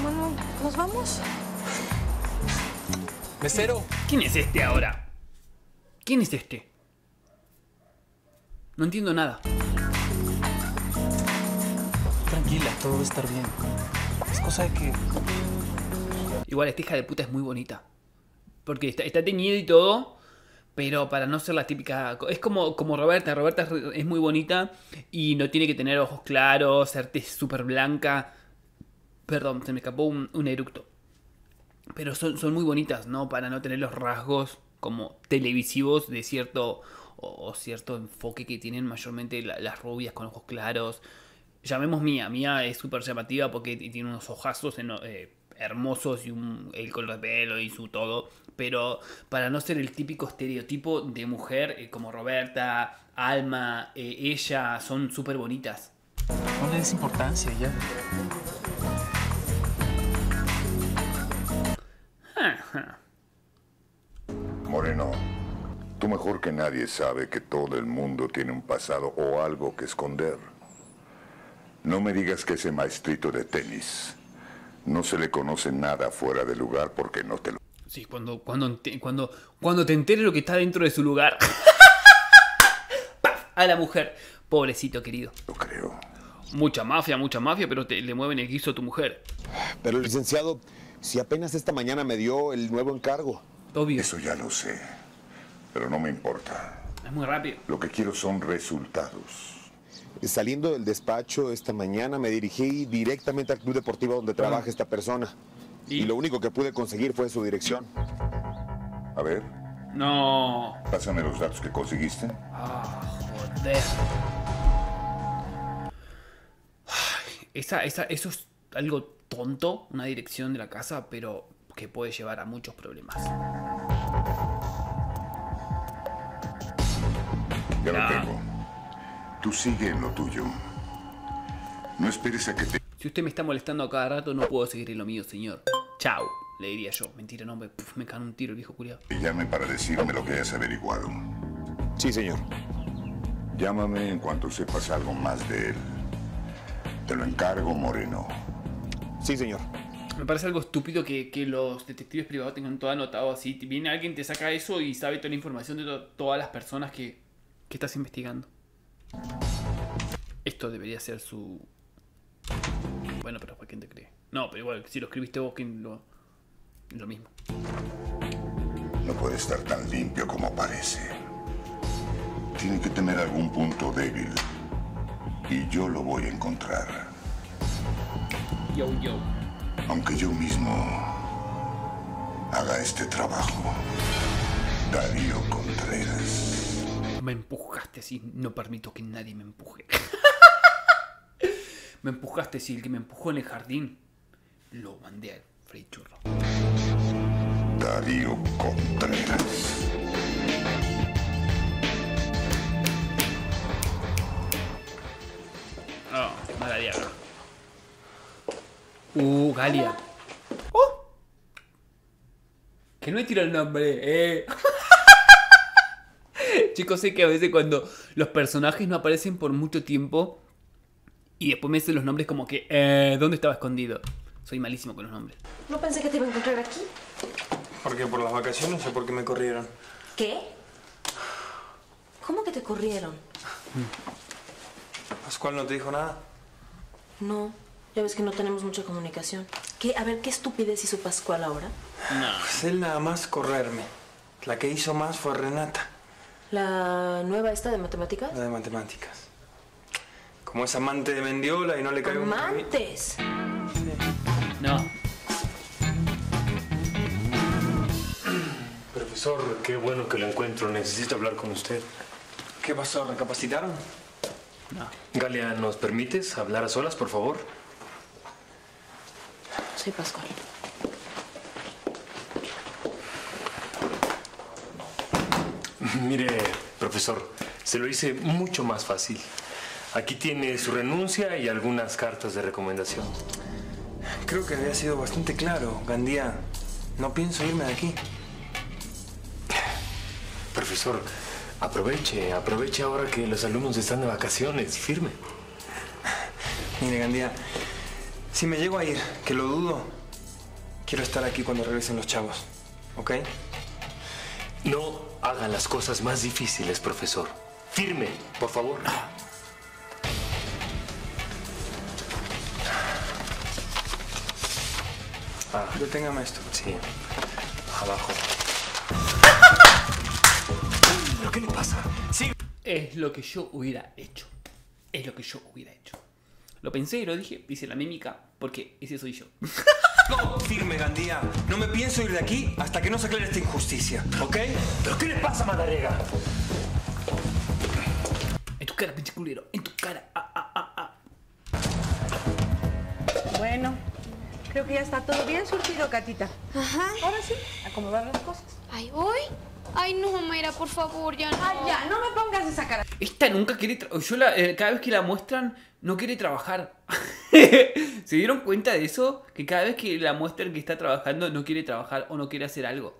Bueno, ¿nos vamos? Mesero. ¿Quién es este ahora? ¿Quién es este? No entiendo nada. Tranquila, todo va a estar bien. Es cosa de que Igual esta hija de puta es muy bonita. Porque está, está teñida y todo. Pero para no ser la típica. Es como, como Roberta. Roberta es, muy bonita. Y no tiene que tener ojos claros. Ser súper blanca. Perdón, se me escapó un, eructo. Pero son, son muy bonitas, ¿no? Para no tener los rasgos como televisivos de cierto. O, cierto enfoque que tienen mayormente la- las rubias con ojos claros. Llamemos Mía. Mía es súper llamativa porque tiene unos ojazos eno- eh, hermosos y un, el color de pelo y su todo. Pero para no ser el típico estereotipo de mujer eh, como Roberta, Alma, eh, ella, son súper bonitas. no le des importancia ya. Moreno, tú mejor que nadie sabe que todo el mundo tiene un pasado o algo que esconder. No me digas que ese maestrito de tenis no se le conoce nada fuera de lugar porque no te lo... Sí, cuando, cuando, cuando, cuando te enteres lo que está dentro de su lugar. ¡Paf! A la mujer. Pobrecito querido. Lo creo. Mucha mafia, mucha mafia, pero te, le mueven el guiso a tu mujer. Pero licenciado, si apenas esta mañana me dio el nuevo encargo. Obvio. Eso ya lo sé, pero no me importa. Es muy rápido. Lo que quiero son resultados. Saliendo del despacho esta mañana me dirigí directamente al club deportivo donde trabaja esta persona. ¿Y? lo único que pude conseguir fue su dirección. A ver, No. pásame los datos que conseguiste. Ah, joder. Ay, Esa, esa, eso es algo tonto, una dirección de la casa, pero que puede llevar a muchos problemas. Ya lo tengo. Tú sigue en lo tuyo. No esperes a que te... Si usted me está molestando a cada rato, no puedo seguir en lo mío, señor. Chao, le diría yo. Mentira, no, me, puf, me cae un tiro el viejo curiado. te llame para decirme lo que hayas averiguado. Sí, señor. Llámame en cuanto sepas algo más de él. Te lo encargo, Moreno. Sí, señor. Me parece algo estúpido que, que los detectives privados tengan todo anotado así. Viene alguien, te saca eso y sabe toda la información de to- todas las personas que, que estás investigando. Esto debería ser su... Bueno, pero ¿para quién te cree? No, pero igual, si lo escribiste vos, ¿quién lo... Lo mismo. No puede estar tan limpio como parece. Tiene que tener algún punto débil. Y yo lo voy a encontrar. Yo, yo. Aunque yo mismo haga este trabajo. Darío Contreras. Me empujaste así, no permito que nadie me empuje. me empujaste así, el que me empujó en el jardín, lo mandé al Frey Churro. Darío Contreras. Ah, Madariaga. Uh, Galia. ¡Oh! Que no he tirado el nombre, eh. Chicos, sé que a veces cuando los personajes no aparecen por mucho tiempo y después me dicen los nombres como que, eh, ¿dónde estaba escondido? Soy malísimo con los nombres. No pensé que te iba a encontrar aquí. Porque por las vacaciones o porque me corrieron. ¿Qué? ¿Cómo que te corrieron? Pascual no te dijo nada. No, ya ves que no tenemos mucha comunicación. ¿Qué? A ver, ¿qué estupidez hizo Pascual ahora? Pues él nada más correrme. La que hizo más fue Renata, ¿La nueva esta de matemáticas? la de matemáticas. Como es amante de Mendiola y no le caigo muy bien. ¡Amantes! No. Profesor, qué bueno que lo encuentro. Necesito hablar con usted. ¿Qué pasó? ¿Recapacitaron? No. Galia, ¿nos permites hablar a solas, por favor? Soy Pascual. Mire, profesor, se lo hice mucho más fácil. Aquí tiene su renuncia y algunas cartas de recomendación. Creo que había sido bastante claro, Gandía. No pienso irme de aquí. Profesor, aproveche, aproveche ahora que los alumnos están de vacaciones. Firme. Mire, Gandía, si me llego a ir, que lo dudo, quiero estar aquí cuando regresen los chavos, ¿ok? No haga las cosas más difíciles, profesor. Firme, por favor. Ah, deténgame esto. Sí. Abajo. ¿Pero qué le pasa? Sí. Es lo que yo hubiera hecho. Es lo que yo hubiera hecho. Lo pensé y lo dije, hice la mímica, porque ese soy yo. No, firme, Gandía. No me pienso ir de aquí hasta que no se aclare esta injusticia, ¿ok? ¿Pero qué le pasa, Madarega? En tu cara, pinche culero. En tu cara. Ah, ah, ah, ah. Bueno, creo que ya está todo bien surtido, Catita. Ajá. Ahora sí, acomodar las cosas. Ay, hoy. Ay, no, Mayra, por favor, ya no. Ay, ya, no me pongas esa cara. Esta nunca quiere. Yo la, eh, cada vez que la muestran, no quiere trabajar. ¿Se dieron cuenta de eso? Que cada vez que la muestran que está trabajando, no quiere trabajar o no quiere hacer algo.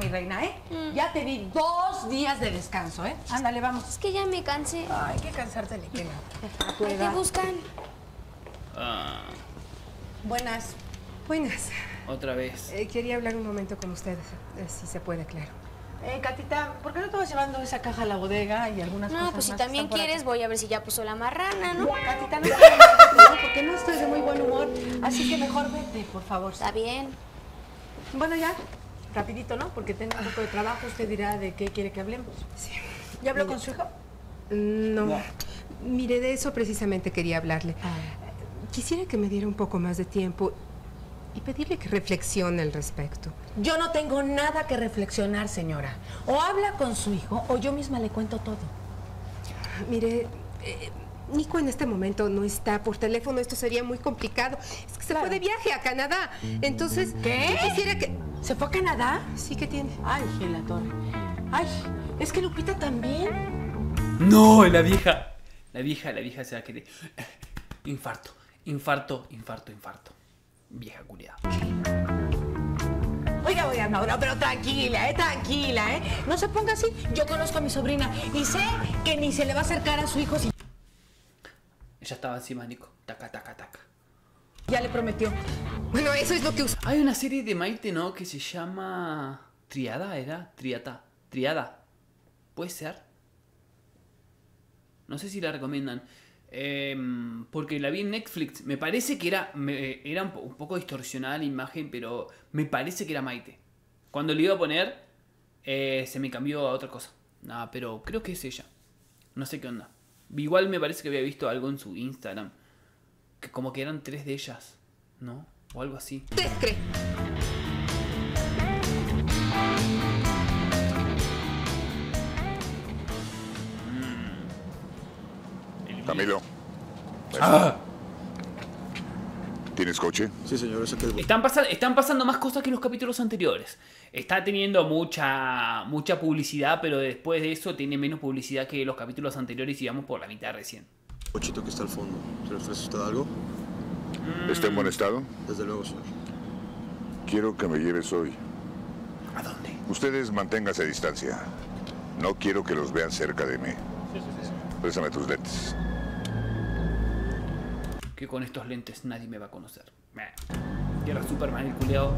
Mi reina, ¿eh? Ya te di dos días de descanso, ¿eh? Ándale, vamos. Es que ya me cansé. Ay, qué cansarte le queda. Te edad. buscan. Ah, Buenas. Buenas. otra vez. Eh, quería hablar un momento con ustedes, eh, si se puede, claro. Eh, Catita, ¿por qué no te vas llevando esa caja a la bodega y algunas cosas No, pues si más también quieres, voy a ver si ya puso la marrana, ¿no? Catita, no contigo porque no estoy de muy buen humor, así que mejor vete, por favor. Está bien. Bueno, ya, rapidito, ¿no? Porque tengo un poco de trabajo, usted dirá de qué quiere que hablemos. Sí. ¿Ya habló con su hijo? No. Mire, de eso precisamente quería hablarle. Quisiera que me diera un poco más de tiempo y pedirle que reflexione al respecto. Yo no tengo nada que reflexionar, señora. O habla con su hijo o yo misma le cuento todo. Mire, eh, Nico en este momento no está por teléfono, esto sería muy complicado. Es que se fue de viaje a Canadá. Entonces, ¿Qué? yo quisiera que... ¿Se fue a Canadá? Sí, ¿qué tiene? Ay, en la torre. Ay, es que Lupita también. No, la vieja. La vieja, la vieja se va a querer. Infarto, infarto, infarto, infarto. Vieja culiada. Oiga, oiga, no, pero tranquila, eh, tranquila, eh. No se ponga así. Yo conozco a mi sobrina y sé que ni se le va a acercar a su hijo si Ella estaba encima, Nico. Taca, taca, taca. ya le prometió. Bueno, eso es lo que usa. Hay una serie de Maite, ¿no? Que se llama. Triada, ¿era? Triata. Triada. ¿Puede ser? No sé si la recomiendan. Em, porque la vi en Netflix. Me parece que era. era un, po- un poco distorsionada la imagen, pero me parece que era Maite. Cuando le iba a poner, eh, se me cambió a otra cosa. Nada, pero creo que es ella. No sé qué onda. Igual me parece que había visto algo en su Instagram. Que como que eran tres de ellas, ¿no? O algo así. ¿Usted Camilo. Ah. ¿Tienes coche? Sí, señor, es Están, pasa- están pasando más cosas que los capítulos anteriores. Está teniendo mucha, mucha publicidad, pero después de eso tiene menos publicidad que los capítulos anteriores y vamos por la mitad recién. cochito que está al fondo. ¿Se le ofrece usted algo? ¿Está en buen estado? Desde luego, señor. Quiero que me lleves hoy. ¿A dónde? Ustedes manténganse a distancia. No quiero que los vean cerca de mí. Préstame tus lentes. Que con estos lentes nadie me va a conocer. Y era Superman el culeado.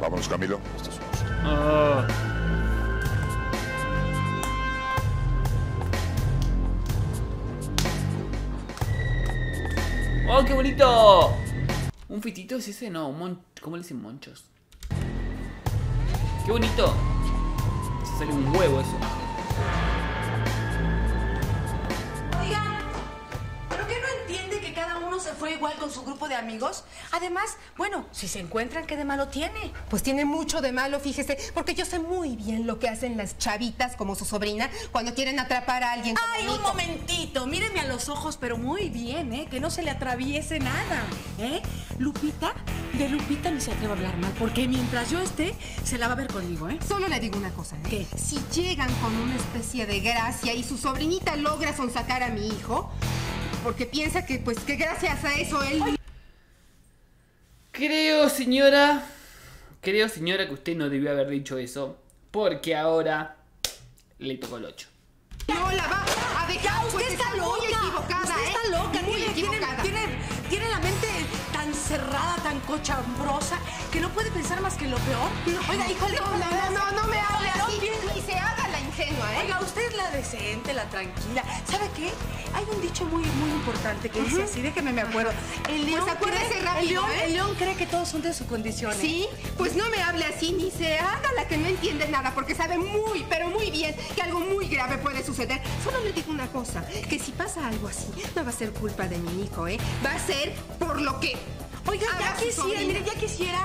Vámonos, Camilo. Ah. ¡Oh, qué bonito! ¿Un fitito es ese? No, mon... ¿cómo le dicen monchos? ¡Qué bonito! Se sale un huevo eso. Igual con su grupo de amigos? Además, bueno, si se encuentran, ¿qué de malo tiene? Pues tiene mucho de malo, fíjese, porque yo sé muy bien lo que hacen las chavitas como su sobrina cuando quieren atrapar a alguien. como Ay, un Nico. momentito, míreme a los ojos, pero muy bien, ¿eh? Que no se le atraviese nada, ¿eh? Lupita, de Lupita ni se atreve a hablar mal, porque mientras yo esté, se la va a ver conmigo, ¿eh? Solo le digo una cosa, ¿eh? Si llegan con una especie de gracia y su sobrinita logra sonsacar a mi hijo, porque piensa que, pues, que gracias a eso él... Creo, señora. Creo, señora, que usted no debió haber dicho eso. Porque ahora le tocó el 8. No la va a dejar, usted pues, está muy loca. equivocada, usted ¿eh? está loca. Muy tiene, tiene- equivocada. tiene- tiene la mente tan cerrada, tan cochambrosa, que no puede pensar más que lo peor. Oiga, híjole, No, no, no, no, no me hable No, así, ni se haga ingenua, ¿eh? Oiga, usted es la decente, la tranquila. ¿Sabe qué? Hay un dicho muy, muy importante que dice así, déjeme me acuerdo. El Pues león, acuérdese cree, rápido, el, león, ¿eh? el león cree que todos son de su condición. ¿eh? Sí, pues no me hable así ni se haga la que no entiende nada, porque sabe muy, pero muy bien que algo muy grave puede suceder. Solo le digo una cosa, que si pasa algo así, no va a ser culpa de mi Nico, ¿eh? Va a ser por lo que... Oiga, ya quisiera, mire, ya quisiera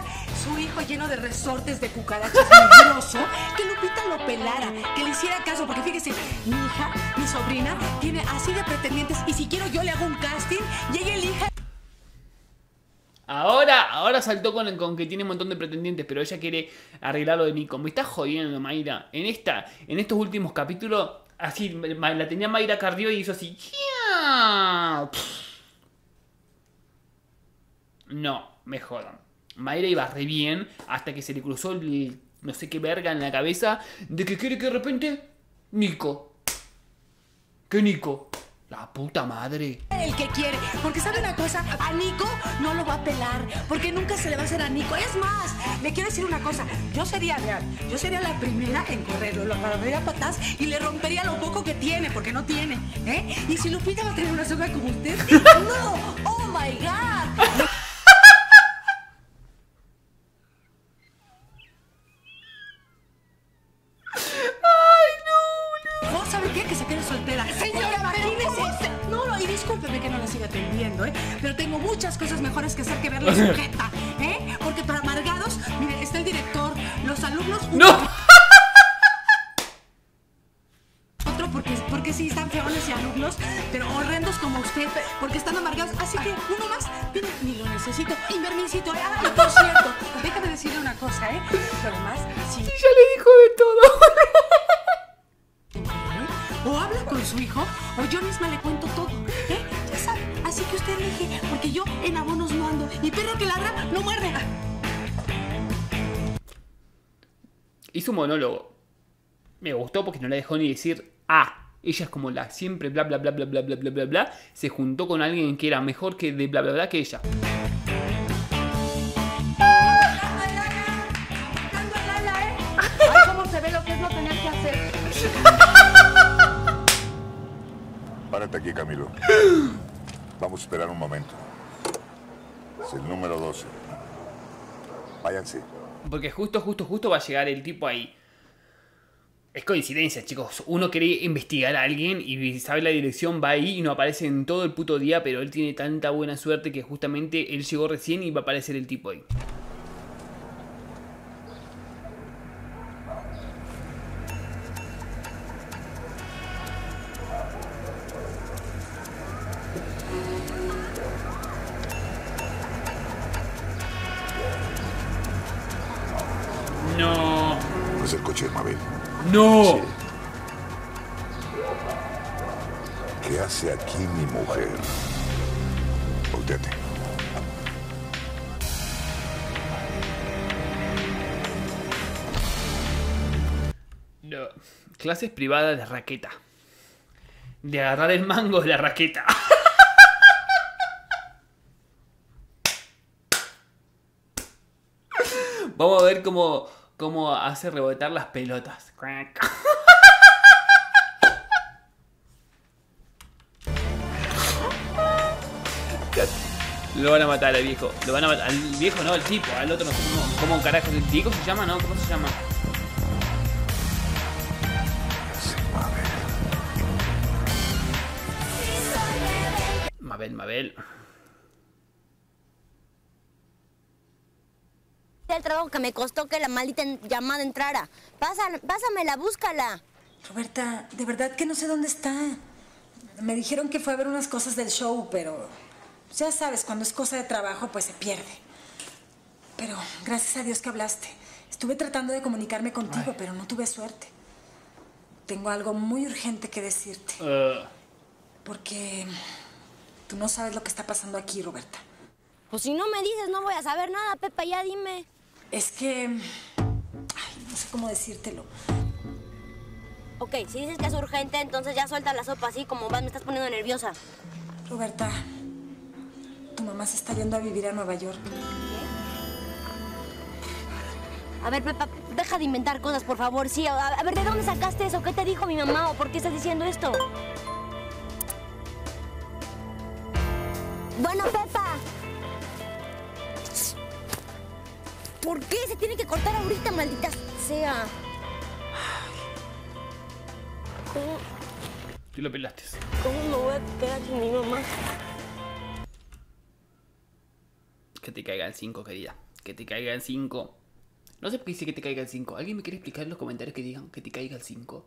su hijo lleno de resortes de cucarachas mugroso, que Lupita lo pelara, que le hiciera caso, porque fíjese, mi hija, mi sobrina, tiene así de pretendientes, y si quiero yo le hago un casting, y ella elija Ahora, ahora saltó con, con que tiene un montón de pretendientes, pero ella quiere arreglar lo de Nico. Me está jodiendo, Mayra. En esta, en estos últimos capítulos, así, la tenía Mayra Cardio y hizo así. "Ya". No, me jodan. Mayra iba re bien hasta que se le cruzó el no sé qué verga en la cabeza de que quiere que de repente Nico. ¿Qué Nico? La puta madre. el que quiere. Porque sabe una cosa, a Nico no lo va a pelar, porque nunca se le va a hacer a Nico. Es más, le quiero decir una cosa, yo sería real, yo sería la primera en correrlo, lo agarraría a patas y le rompería lo poco que tiene, porque no tiene, ¿eh? Y si Lupita va a tener una soga como usted, no, oh my god. りた monólogo. Me gustó porque no la dejó ni decir ah. Ella es como la siempre bla bla bla bla bla bla bla bla bla. Se juntó con alguien que era mejor que de bla bla bla que ella. Párate aquí, Camilo. Vamos a esperar un momento. Es el número 12. Váyanse. Porque justo, justo, justo va a llegar el tipo ahí. Es coincidencia, chicos. Uno quiere investigar a alguien y sabe la dirección, va ahí y no aparece en todo el puto día, pero él tiene tanta buena suerte que justamente él llegó recién y va a aparecer el tipo ahí. No. ¿Qué hace aquí mi mujer? Volteate. No. Clases privadas de raqueta. De agarrar el mango de la raqueta. Vamos a ver cómo, cómo hace rebotar las pelotas. Lo van a matar al viejo. Lo van a matar. Al viejo no, al tipo. Al otro no sé cómo, cómo carajo. ¿El Diego se llama? No, ¿cómo se llama? Mabel, Mabel. El trabajo que me costó que la maldita llamada entrara. Pasa, pásamela, búscala. Roberta, de verdad que no sé dónde está. Me dijeron que fue a ver unas cosas del show, pero ya sabes, cuando es cosa de trabajo, pues se pierde. Pero gracias a Dios que hablaste. Estuve tratando de comunicarme contigo, pero no tuve suerte. Tengo algo muy urgente que decirte. Uh, Porque tú no sabes lo que está pasando aquí, Roberta. Pues si no me dices, no voy a saber nada, Pepa, ya dime. Es que... Ay, no sé cómo decírtelo. Ok, si dices que es urgente, entonces ya suelta la sopa así como vas, me estás poniendo nerviosa. Roberta, tu mamá se está yendo a vivir a Nueva York. A ver, Pepa, deja de inventar cosas, por favor. Sí, a, a ver, ¿de dónde sacaste eso? ¿Qué te dijo mi mamá o por qué estás diciendo esto? Bueno, Pepa. ¿Por qué se tiene que cortar ahorita, maldita sea? ¿Cómo, tú lo pelaste. cómo me voy a quedar sin mi mamá? Que te caiga el 5, querida. Que te caiga el 5. No sé por qué dice que te caiga el 5. ¿Alguien me quiere explicar en los comentarios que digan que te caiga el 5?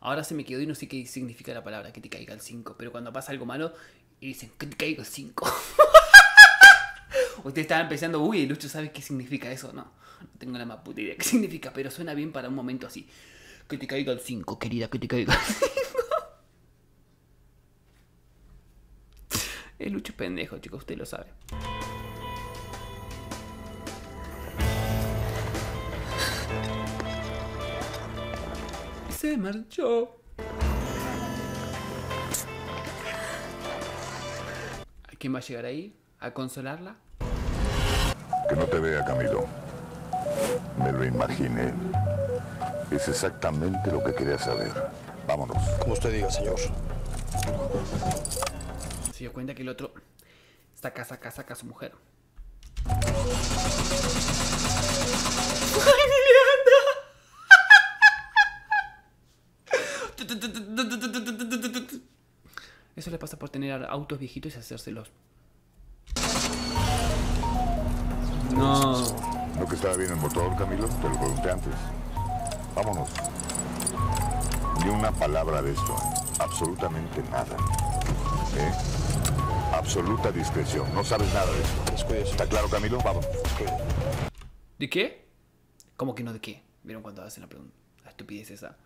Ahora se me quedó y no sé qué significa la palabra que te caiga el 5. Pero cuando pasa algo malo y dicen que te caiga el 5. Ustedes estaban pensando, uy, Lucho sabe qué significa eso. No, no tengo la más puta idea qué significa, pero suena bien para un momento así. Que te caiga el 5, querida, que te caiga el 5. El Lucho es pendejo, chicos, usted lo sabe. Se marchó. ¿Quién va a llegar ahí? ¿A consolarla? Que no te vea, Camilo. Me lo imaginé. Es exactamente lo que quería saber. Vámonos. Como usted diga, señor. Se dio cuenta que el otro saca, saca, saca a su mujer. Eso le pasa por tener autos viejitos y hacérselos. No. ¿No que estaba bien el motor, Camilo? Te lo pregunté antes. Vámonos. Ni una palabra de esto. Absolutamente nada. ¿Eh? Absoluta discreción. No sabes nada de esto. ¿Está claro, Camilo? Vamos. ¿De qué? ¿Cómo que no de qué? ¿Vieron cuando hacen la pregunta? La estupidez esa.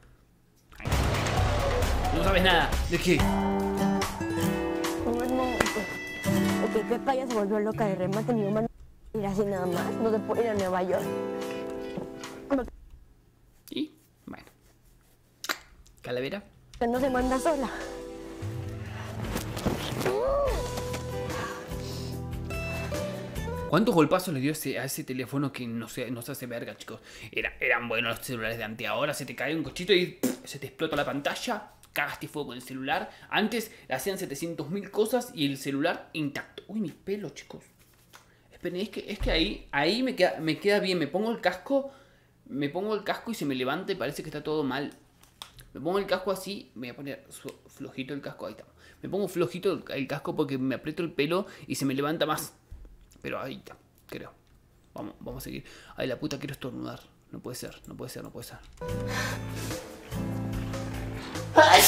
No sabes nada. ¿De qué? Bueno, ok, Pepa ya se volvió loca de remate. Mi mamá ir así nada más. No se puede ir a Nueva York. Y, bueno. Calavera. Que no se manda sola. ¿Cuántos golpazos le dio ese, a ese teléfono que no se, no se hace verga, chicos? Era, eran buenos los celulares de antes. Ahora se te cae un cochito y pff, se te explota la pantalla. Cagaste fuego con el celular. Antes hacían 700.000 cosas y el celular intacto. Uy, mi pelo, chicos. Esperen, es que, es que ahí, ahí me, queda, me queda bien. Me pongo el casco. Me pongo el casco y se me levanta y parece que está todo mal. Me pongo el casco así. Me voy a poner flojito el casco. Ahí está. Me pongo flojito el, el casco porque me aprieto el pelo y se me levanta más. Pero ahí está, creo. Vamos, vamos a seguir. Ay, la puta, quiero estornudar. No puede ser, no puede ser, no puede ser. Ay.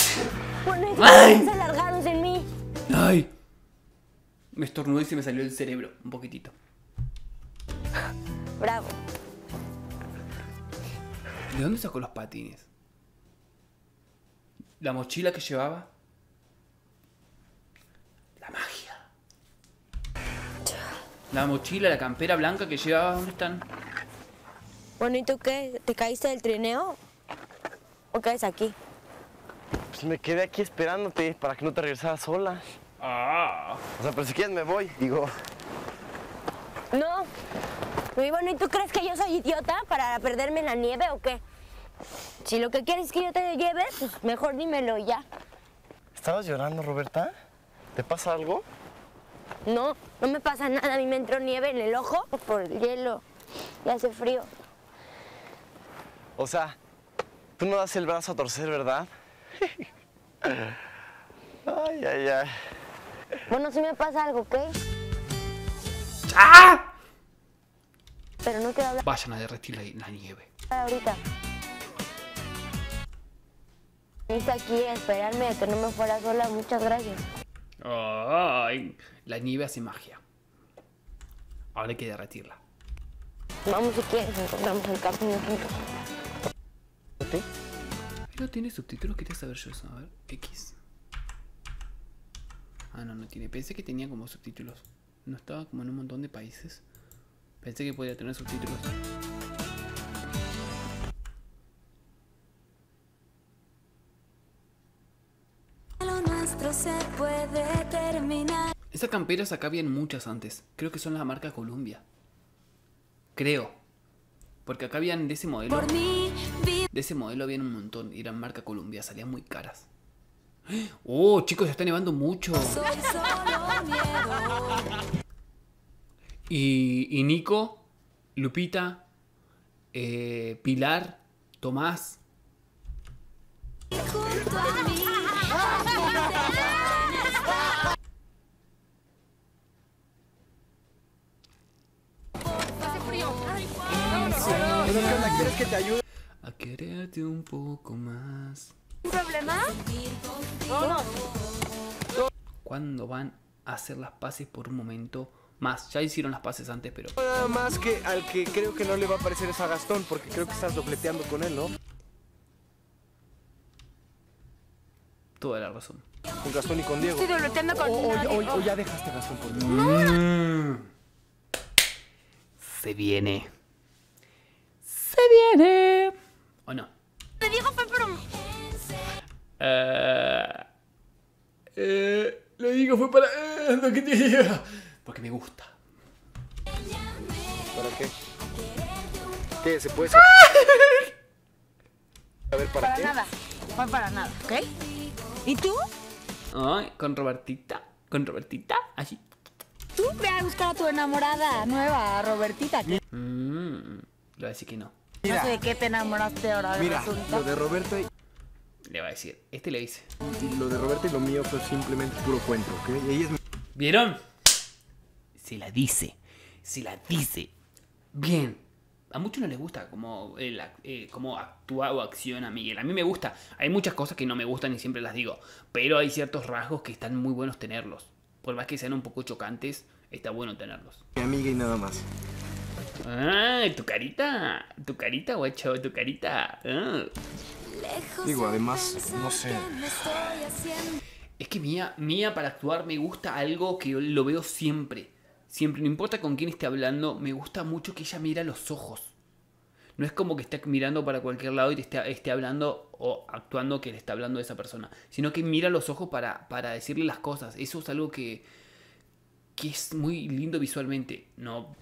mí. ¡Ay! Me estornudé y se me salió el cerebro. Un poquitito. Bravo. ¿De dónde sacó los patines? ¿La mochila que llevaba? La magia. La mochila, la campera blanca que llevaba, ¿dónde están? Bueno, ¿y tú qué? ¿Te caíste del trineo? ¿O caes aquí? Pues me quedé aquí esperándote para que no te regresaras sola. Ah. O sea, pero si quieres me voy. Digo, No. Y bueno, ¿y tú crees que yo soy idiota para perderme en la nieve o qué? Si lo que quieres es que yo te lleve, pues mejor dímelo ya. ¿estabas llorando, Roberta? ¿Te pasa algo? No, no me pasa nada. A mí me entró nieve en el ojo por el hielo. Y hace frío. O sea, tú no das el brazo a torcer, ¿verdad? ay, ay, ay. Bueno, si me pasa algo, ¿ok? ¡Ah! Pero no quiero hablar Vayan a derretir la, la nieve. ahorita. Viniste aquí a esperarme a que no me fuera sola. Muchas gracias. Ay, la nieve hace magia. Ahora hay que derretirla. Vamos si quieres, encontramos el camino juntos. ¿No tiene subtítulos? Quería saber yo eso. A ver, X. Ah, no, no tiene. Pensé que tenía como subtítulos. No estaba como en un montón de países. Pensé que podía tener subtítulos. Se puede terminar. Esas camperas acá habían muchas antes. Creo que son la marca Columbia. Creo. Porque acá habían de ese modelo. Por mí, vi- De ese modelo habían un montón. Y eran marca Columbia. Salían muy caras. Oh, chicos, se está nevando mucho. soy solo miedo. Y, y Nico, Lupita, eh, Pilar, Tomás. Junto a mí. Hace frío. ¿Quieres que te ayude? A quererte un poco más. ¿Un problema? ¿Cuándo van a hacer las paces por un momento más? Ya hicieron las paces antes, pero. Nada más que al que creo que no le va a parecer es a Gastón, porque creo que estás dobleteando con él, ¿no? Toda la razón. Con Gastón y con Diego. Estoy dobleteando con O, o- o- o ya dejaste a Gastón por mí. Mm. Se viene. Se viene. ¿O no? Te digo, fue pero... Eh, eh, lo digo fue para. eh, lo que te diga. Porque me gusta. ¿Para qué? ¿Qué? ¿Se puede saber? A ver, ¿para, Para qué? nada. Fue para nada, ¿ok? ¿Y tú? Ay, con Robertita. Con Robertita. Así. Tú ve a buscar a tu enamorada nueva, Robertita. que Mm, le va a decir que no. No sé de qué te enamoraste ahora. Mira, resulta. lo de Roberto y, Le va a decir. Este le dice. lo de Roberto y lo mío fue simplemente puro cuento, ¿ok? Ella es ¿Vieron? Se la dice. Se la dice. Bien. A muchos no les gusta cómo, ac- eh, actúa o acciona Miguel. A mí me gusta. Hay muchas cosas que no me gustan y siempre las digo. Pero hay ciertos rasgos que están muy buenos tenerlos. Por más que sean un poco chocantes, está bueno tenerlos. mi amiga y nada más. Ah, tu carita. Tu carita, guacho. Tu carita. Ah. Digo, además, no sé. Es que Mía, Mía para actuar me gusta algo que yo lo veo siempre. Siempre, no importa con quién esté hablando, me gusta mucho que ella mira los ojos. No es como que esté mirando para cualquier lado y te esté, esté hablando o actuando que le está hablando a esa persona. Sino que mira los ojos para, para decirle las cosas. Eso es algo que, que es muy lindo visualmente. No,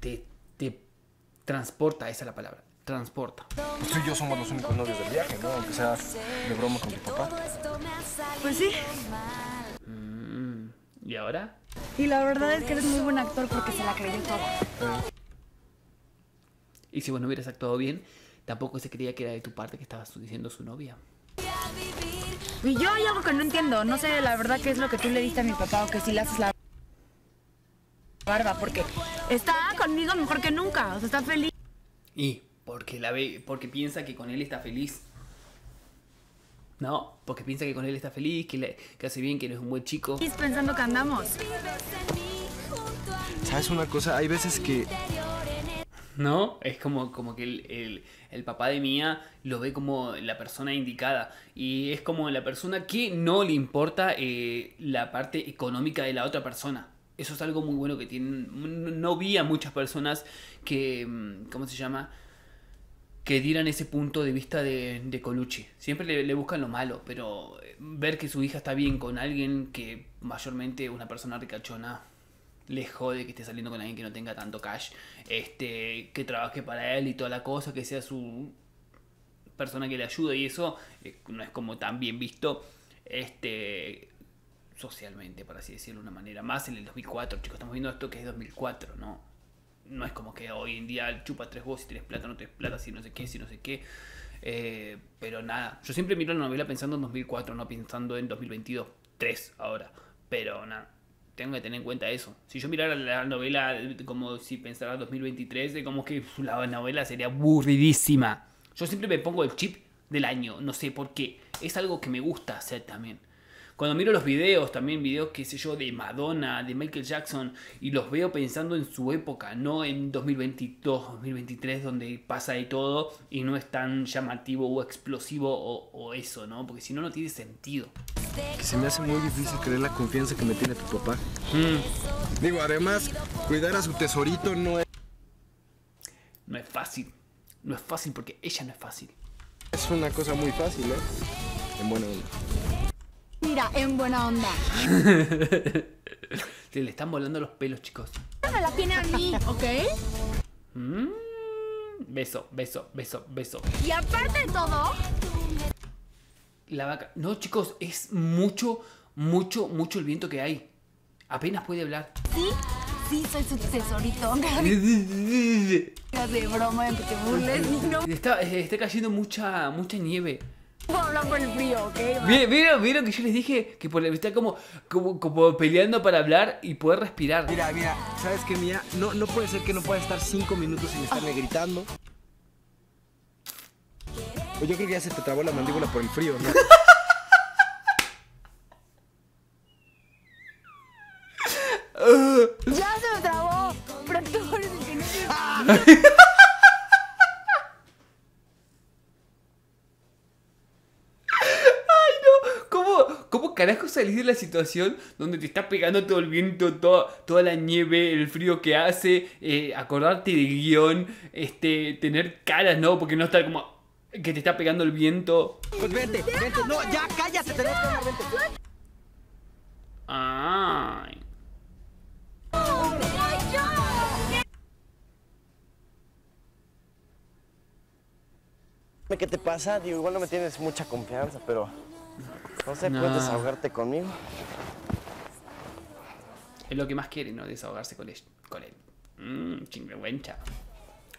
te, te transporta, esa es la palabra. Transporta. Pues tú y yo somos los únicos novios del viaje, ¿no? Aunque sea de broma con tu papá. Pues sí. Mm, ¿Y ahora? Y la verdad es que eres muy buen actor porque se la creyó toda. Y si vos no hubieras actuado bien, tampoco se creía que era de tu parte que estabas diciendo su novia. Y yo hay algo que no entiendo. No sé la verdad qué es lo que tú le diste a mi papá o que si le haces la barba. Porque está conmigo mejor que nunca. O sea, está feliz. Y porque la ve, porque piensa que con él está feliz. No, porque piensa que con él está feliz, que, le, que hace bien, que él es un buen chico. pensando que andamos. ¿Sabes una cosa? Hay veces que ¿No? Es como, como que el, el- el papá de Mía lo ve como la persona indicada. Y es como la persona que no le importa eh, la parte económica de la otra persona. Eso es algo muy bueno que tienen. No vi a muchas personas que. mm, ¿Cómo se llama? Que dieran ese punto de vista de, de Colucci. Siempre le, buscan lo malo, pero eh, ver que su hija está bien con alguien que mayormente una persona ricachona le jode que esté saliendo con alguien que no tenga tanto cash, este, que trabaje para él y toda la cosa, que sea su persona que le ayude y eso eh, no es como tan bien visto este socialmente, por así decirlo de una manera, más en el 2004, chicos, estamos viendo esto que es 2004, ¿no? No es como que hoy en día chupa tres vos si tienes plata, no tienes plata, si no sé qué, si no sé qué. Eh, pero nada, yo siempre miro la novela pensando en 2004, no pensando en 2022, 3 ahora. Pero nada, tengo que tener en cuenta eso. Si yo mirara la novela como si pensara 2023, de como que la novela sería aburridísima. Yo siempre me pongo el chip del año, no sé por qué. Es algo que me gusta hacer también. Cuando miro los videos, también videos, qué sé yo, de Madonna, de Michael Jackson, y los veo pensando en su época, no en 2022, 2023, donde pasa de todo y no es tan llamativo o explosivo o, o eso, ¿no? Porque si no, no tiene sentido. Que se me hace muy difícil creer la confianza que me tiene tu papá. Mm. Digo, además, cuidar a su tesorito no es... No es fácil. No es fácil porque ella no es fácil. Es una cosa muy fácil, ¿eh? En buena onda. Mira, en buena onda. Se le están volando los pelos, chicos. Me la tiene a mí, ¿ok? Mm. Beso, beso, beso, beso. Y aparte de todo, La vaca. No, chicos, es mucho, mucho, mucho el viento que hay. Apenas puede hablar. sí, sí, soy su tesorito. de broma, que te burles, no Está, eh, está cayendo mucha, mucha nieve. Puedo hablar por el frío, ¿ok? ¿Vieron, vieron, vieron que yo les dije que por, está como, como, como peleando para hablar y poder respirar? Mira, mira, ¿sabes qué, Mía? No, no puede ser que no pueda estar cinco minutos sin estarme gritando. Pues yo creo que ya se te trabó la mandíbula por el frío, ¿no? Ya se me trabó, pero tú eres el que no se... ¡Ay, no! ¿Cómo, ¿Cómo carajo salir de la situación donde te está pegando todo el viento, todo- toda la nieve, el frío que hace, eh, acordarte del guion, este, tener caras, ¿no? Porque no estar como que te está pegando el viento. Pues vente, vente, no, ya cállate, tenemos que hablar, vente. Ay. ¿Qué te pasa? Digo, igual no me tienes mucha confianza, pero no sé, No. puedes desahogarte conmigo. Es lo que más quiere, ¿no? Desahogarse con él. Con él. Mmm, chingüengüencha.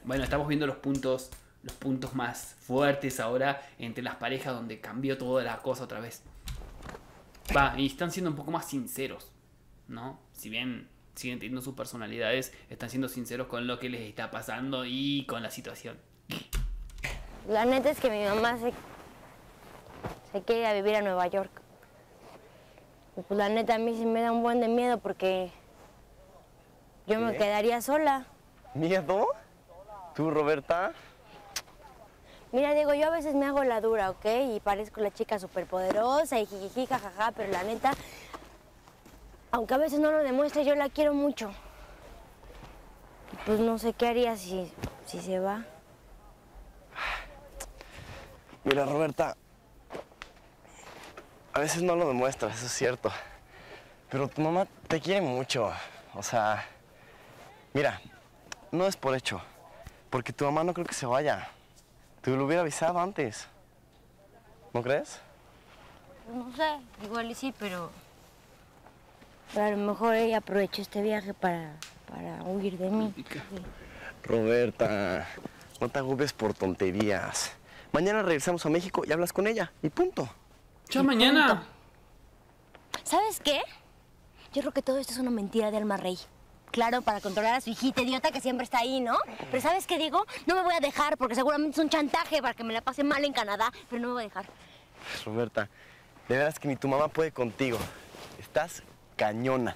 Bueno, estamos viendo los puntos, los puntos más fuertes ahora entre las parejas donde cambió toda la cosa otra vez. Va, y están siendo un poco más sinceros, ¿no? Si bien siguen teniendo sus personalidades, están siendo sinceros con lo que les está pasando y con la situación. La neta es que mi mamá se, se quiere ir a vivir a Nueva York. Y pues la neta a mí sí me da un buen de miedo porque yo me quedaría sola. ¿Miedo? ¿Tú, Roberta? Mira, Diego, yo a veces me hago la dura, ¿ok? Y parezco la chica superpoderosa y jijiji, jajaja, pero la neta, aunque a veces no lo demuestre, yo la quiero mucho. Y pues no sé qué haría si, si se va. Mira, Roberta, a veces no lo demuestras, eso es cierto. Pero tu mamá te quiere mucho. O sea, mira, no es por hecho. Porque tu mamá no creo que se vaya. Te lo hubiera avisado antes. ¿No crees? Pues no sé, igual y sí, pero... pero a lo mejor ella aprovechó este viaje para, para huir de mí. Roberta, no te agobies por tonterías. Mañana regresamos a México y hablas con ella. Y punto. ¡Ya mañana! ¿Sabes qué? Yo creo que todo esto es una mentira de Alma Rey. Claro, para controlar a su hijita idiota que siempre está ahí, ¿no? Pero ¿sabes qué digo? No me voy a dejar porque seguramente es un chantaje para que me la pase mal en Canadá, pero no me voy a dejar. Roberta, de veras que ni tu mamá puede contigo. Estás cañona.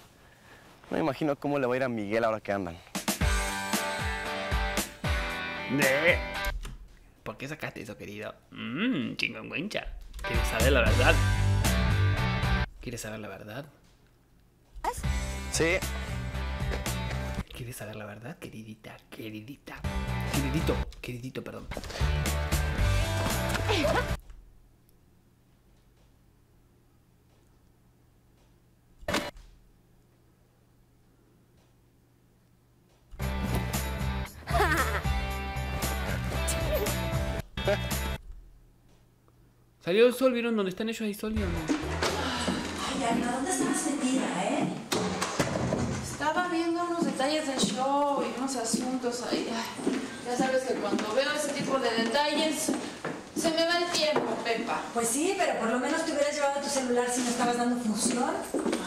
No me imagino cómo le va a ir a Miguel ahora que andan. ¿Por qué sacaste eso, querido? Mmm, chingüengüencha. ¿Quieres saber la verdad? ¿Quieres saber la verdad? Sí. ¿Quieres saber la verdad, queridita? Queridita. Queridito, queridito, perdón. Salió el sol, ¿vieron dónde están ellos? ¿Hay sol y no? Ay, Ana, ¿dónde estabas metida, eh? Estaba viendo unos detalles del show y unos asuntos ahí. Ay, Ya sabes que cuando veo ese tipo de detalles, se me va el tiempo, Pepa. Pues sí, pero por lo menos te hubieras llevado tu celular si no estabas dando función.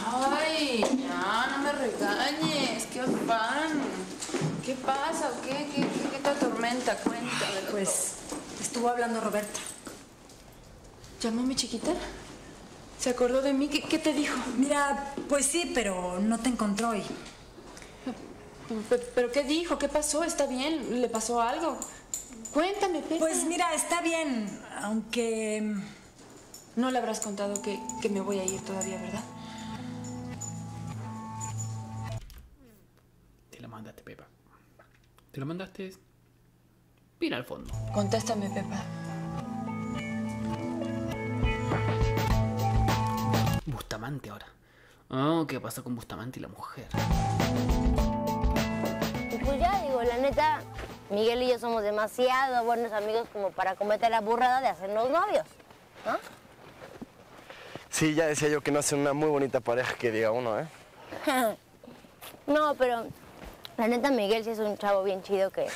Ay, ya, no me regañes. Qué afán. ¿Qué pasa o qué? ¿Qué, qué, qué te atormenta? Cuéntame. Pues estuvo hablando Roberta. ¿Llamó mi chiquita? ¿Se acordó de mí? ¿Qué, qué te dijo? Mira, pues sí, pero no te encontró y... Pe- ¿Pero qué dijo? ¿Qué pasó? ¿Está bien? ¿Le pasó algo? Cuéntame, Pepa. Pues mira, está bien, aunque... No le habrás contado que, que me voy a ir todavía, ¿verdad? Te lo mandaste, Pepa. Te lo mandaste. Mira al fondo. Contéstame, Pepa. Bustamante ahora. Oh, ¿qué pasa con Bustamante y la mujer? Y pues ya digo, la neta, Miguel y yo somos demasiado buenos amigos como para cometer la burrada de hacernos novios, ¿no? Sí, ya decía yo que no hacen una muy bonita pareja que diga uno, ¿eh? no, pero la neta Miguel sí es un chavo bien chido que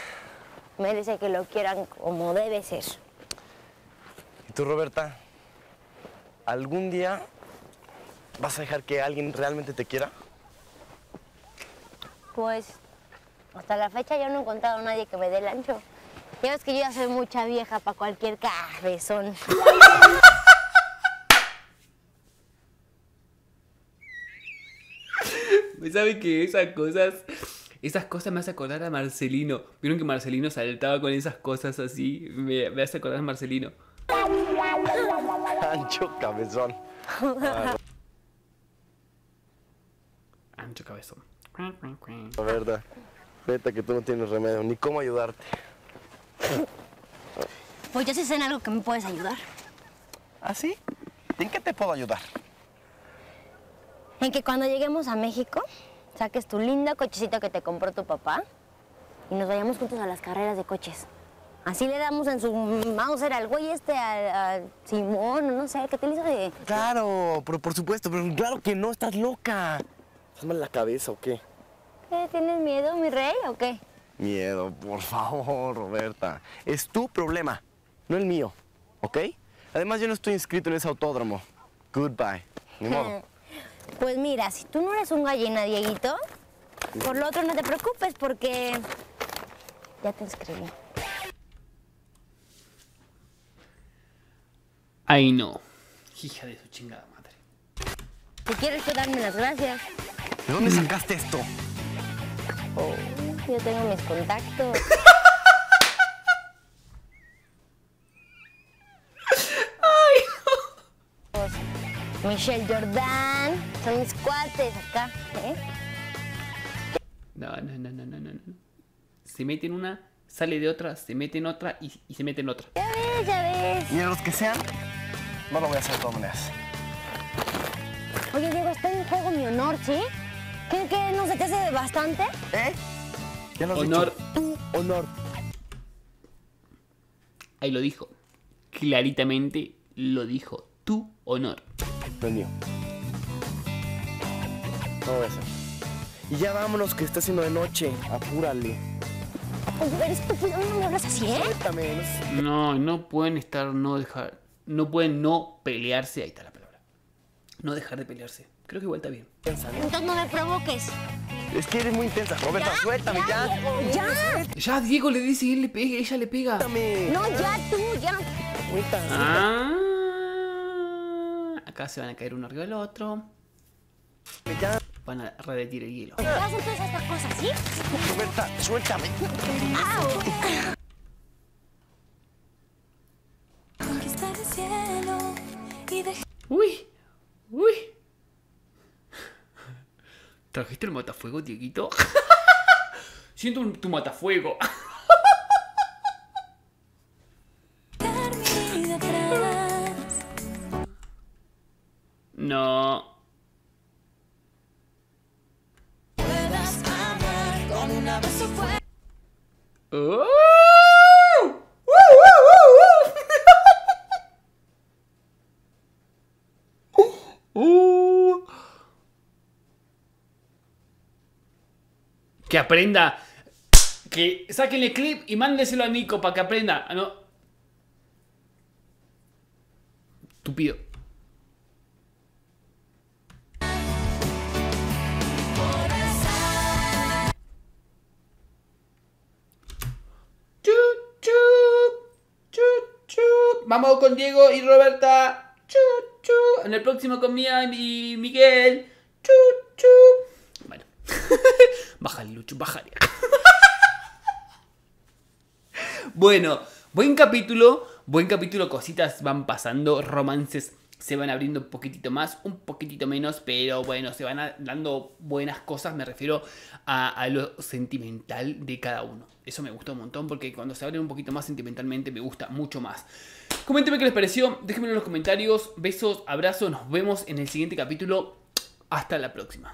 merece que lo quieran como debe ser. ¿Y tú, Roberta? ¿Algún día vas a dejar que alguien realmente te quiera? Pues hasta la fecha yo no he encontrado a nadie que me dé el ancho. Ya ves que yo ya soy mucha vieja para cualquier cabezón. Me sabe que esas cosas. Esas cosas me hace acordar a Marcelino. Vieron que Marcelino saltaba con esas cosas así. Me, me hace acordar a Marcelino. Ancho cabezón. Ancho cabezón. Roberta, neta que tú no tienes remedio, ni cómo ayudarte. Pues yo sí sé en algo que me puedes ayudar. ¿Ah, sí? ¿En qué te puedo ayudar? En que cuando lleguemos a México, saques tu linda cochecito que te compró tu papá y nos vayamos juntos a las carreras de coches. Así le damos en su Mauser al güey este, al, al Simón, o no sé, ¿qué te hizo de...? Claro, pero por supuesto, pero claro que no, estás loca. ¿Estás mal en la cabeza o qué? ¿Qué, ¿Tienes miedo, mi rey, o qué? Miedo, por favor, Roberta. Es tu problema, no el mío, ¿ok? Además, yo no estoy inscrito en ese autódromo. Goodbye. Ni modo. Pues mira, si tú no eres un gallina, Dieguito, por lo otro no te preocupes porque ya te inscribí. Ay, no. Hija de su chingada madre. Si quieres tú darme las gracias. ¿De dónde sacaste esto? Oh, yo tengo mis contactos. Pues, Michelle Jordan, son mis cuates acá, ¿eh? No, no, no, no, no, no. no. Se mete en una, sale de otra, se mete en otra y, y se mete en otra. Ya ves, ya ves. Y a los que sean, no lo voy a hacer de todas maneras. Oye, Diego, está en juego mi honor, ¿sí? ¿Qué, qué? ¿No se te hace bastante? ¿Eh? Ya lo has Honor. dicho. Tu honor. Ahí lo dijo. Claritamente lo dijo. Tu honor. No el mío. No lo voy a hacer. Y ya vámonos, que está haciendo de noche. Apúrale. Oye, eres estúpido, no me hablas así, ¿eh? Suéltame. no sé. No, no pueden estar, no dejar. No pueden no pelearse. Ahí está la palabra. No dejar de pelearse. Creo que igual está bien. Entonces no me provoques. Es que eres muy intensa. Roberta, Ya, suéltame ya, ya. Diego, ya. Ya Diego le dice y él le pega, ella le pega. Suéltame. No, ya tú, ya. Ah, acá se van a caer uno arriba del otro. Ya. Van a redetir el hielo. ¿Te vas entonces a esta cosa, sí? Roberta, suéltame. ¡Au! ¿Trajiste el matafuego, Dieguito? Siento un- tu matafuego. No. Puedas amar con un abrazo fuerte. ¡Oh! ¡Uh! Que aprenda. Que saquen el clip y mándeselo a Nico para que aprenda. No. chup. Vamos con Diego y Roberta. Chup, chup. En el próximo con Mía y Miguel. Bájale, bueno, buen capítulo. Buen capítulo, cositas van pasando, romances se van abriendo un poquitito más, un poquitito menos, pero bueno, se van dando buenas cosas, me refiero a, a, lo sentimental de cada uno. Eso me gustó un montón porque cuando se abren un poquito más sentimentalmente me gusta mucho más. Coméntenme qué les pareció, déjenmelo en los comentarios, besos, abrazos, nos vemos en el siguiente capítulo. Hasta la próxima.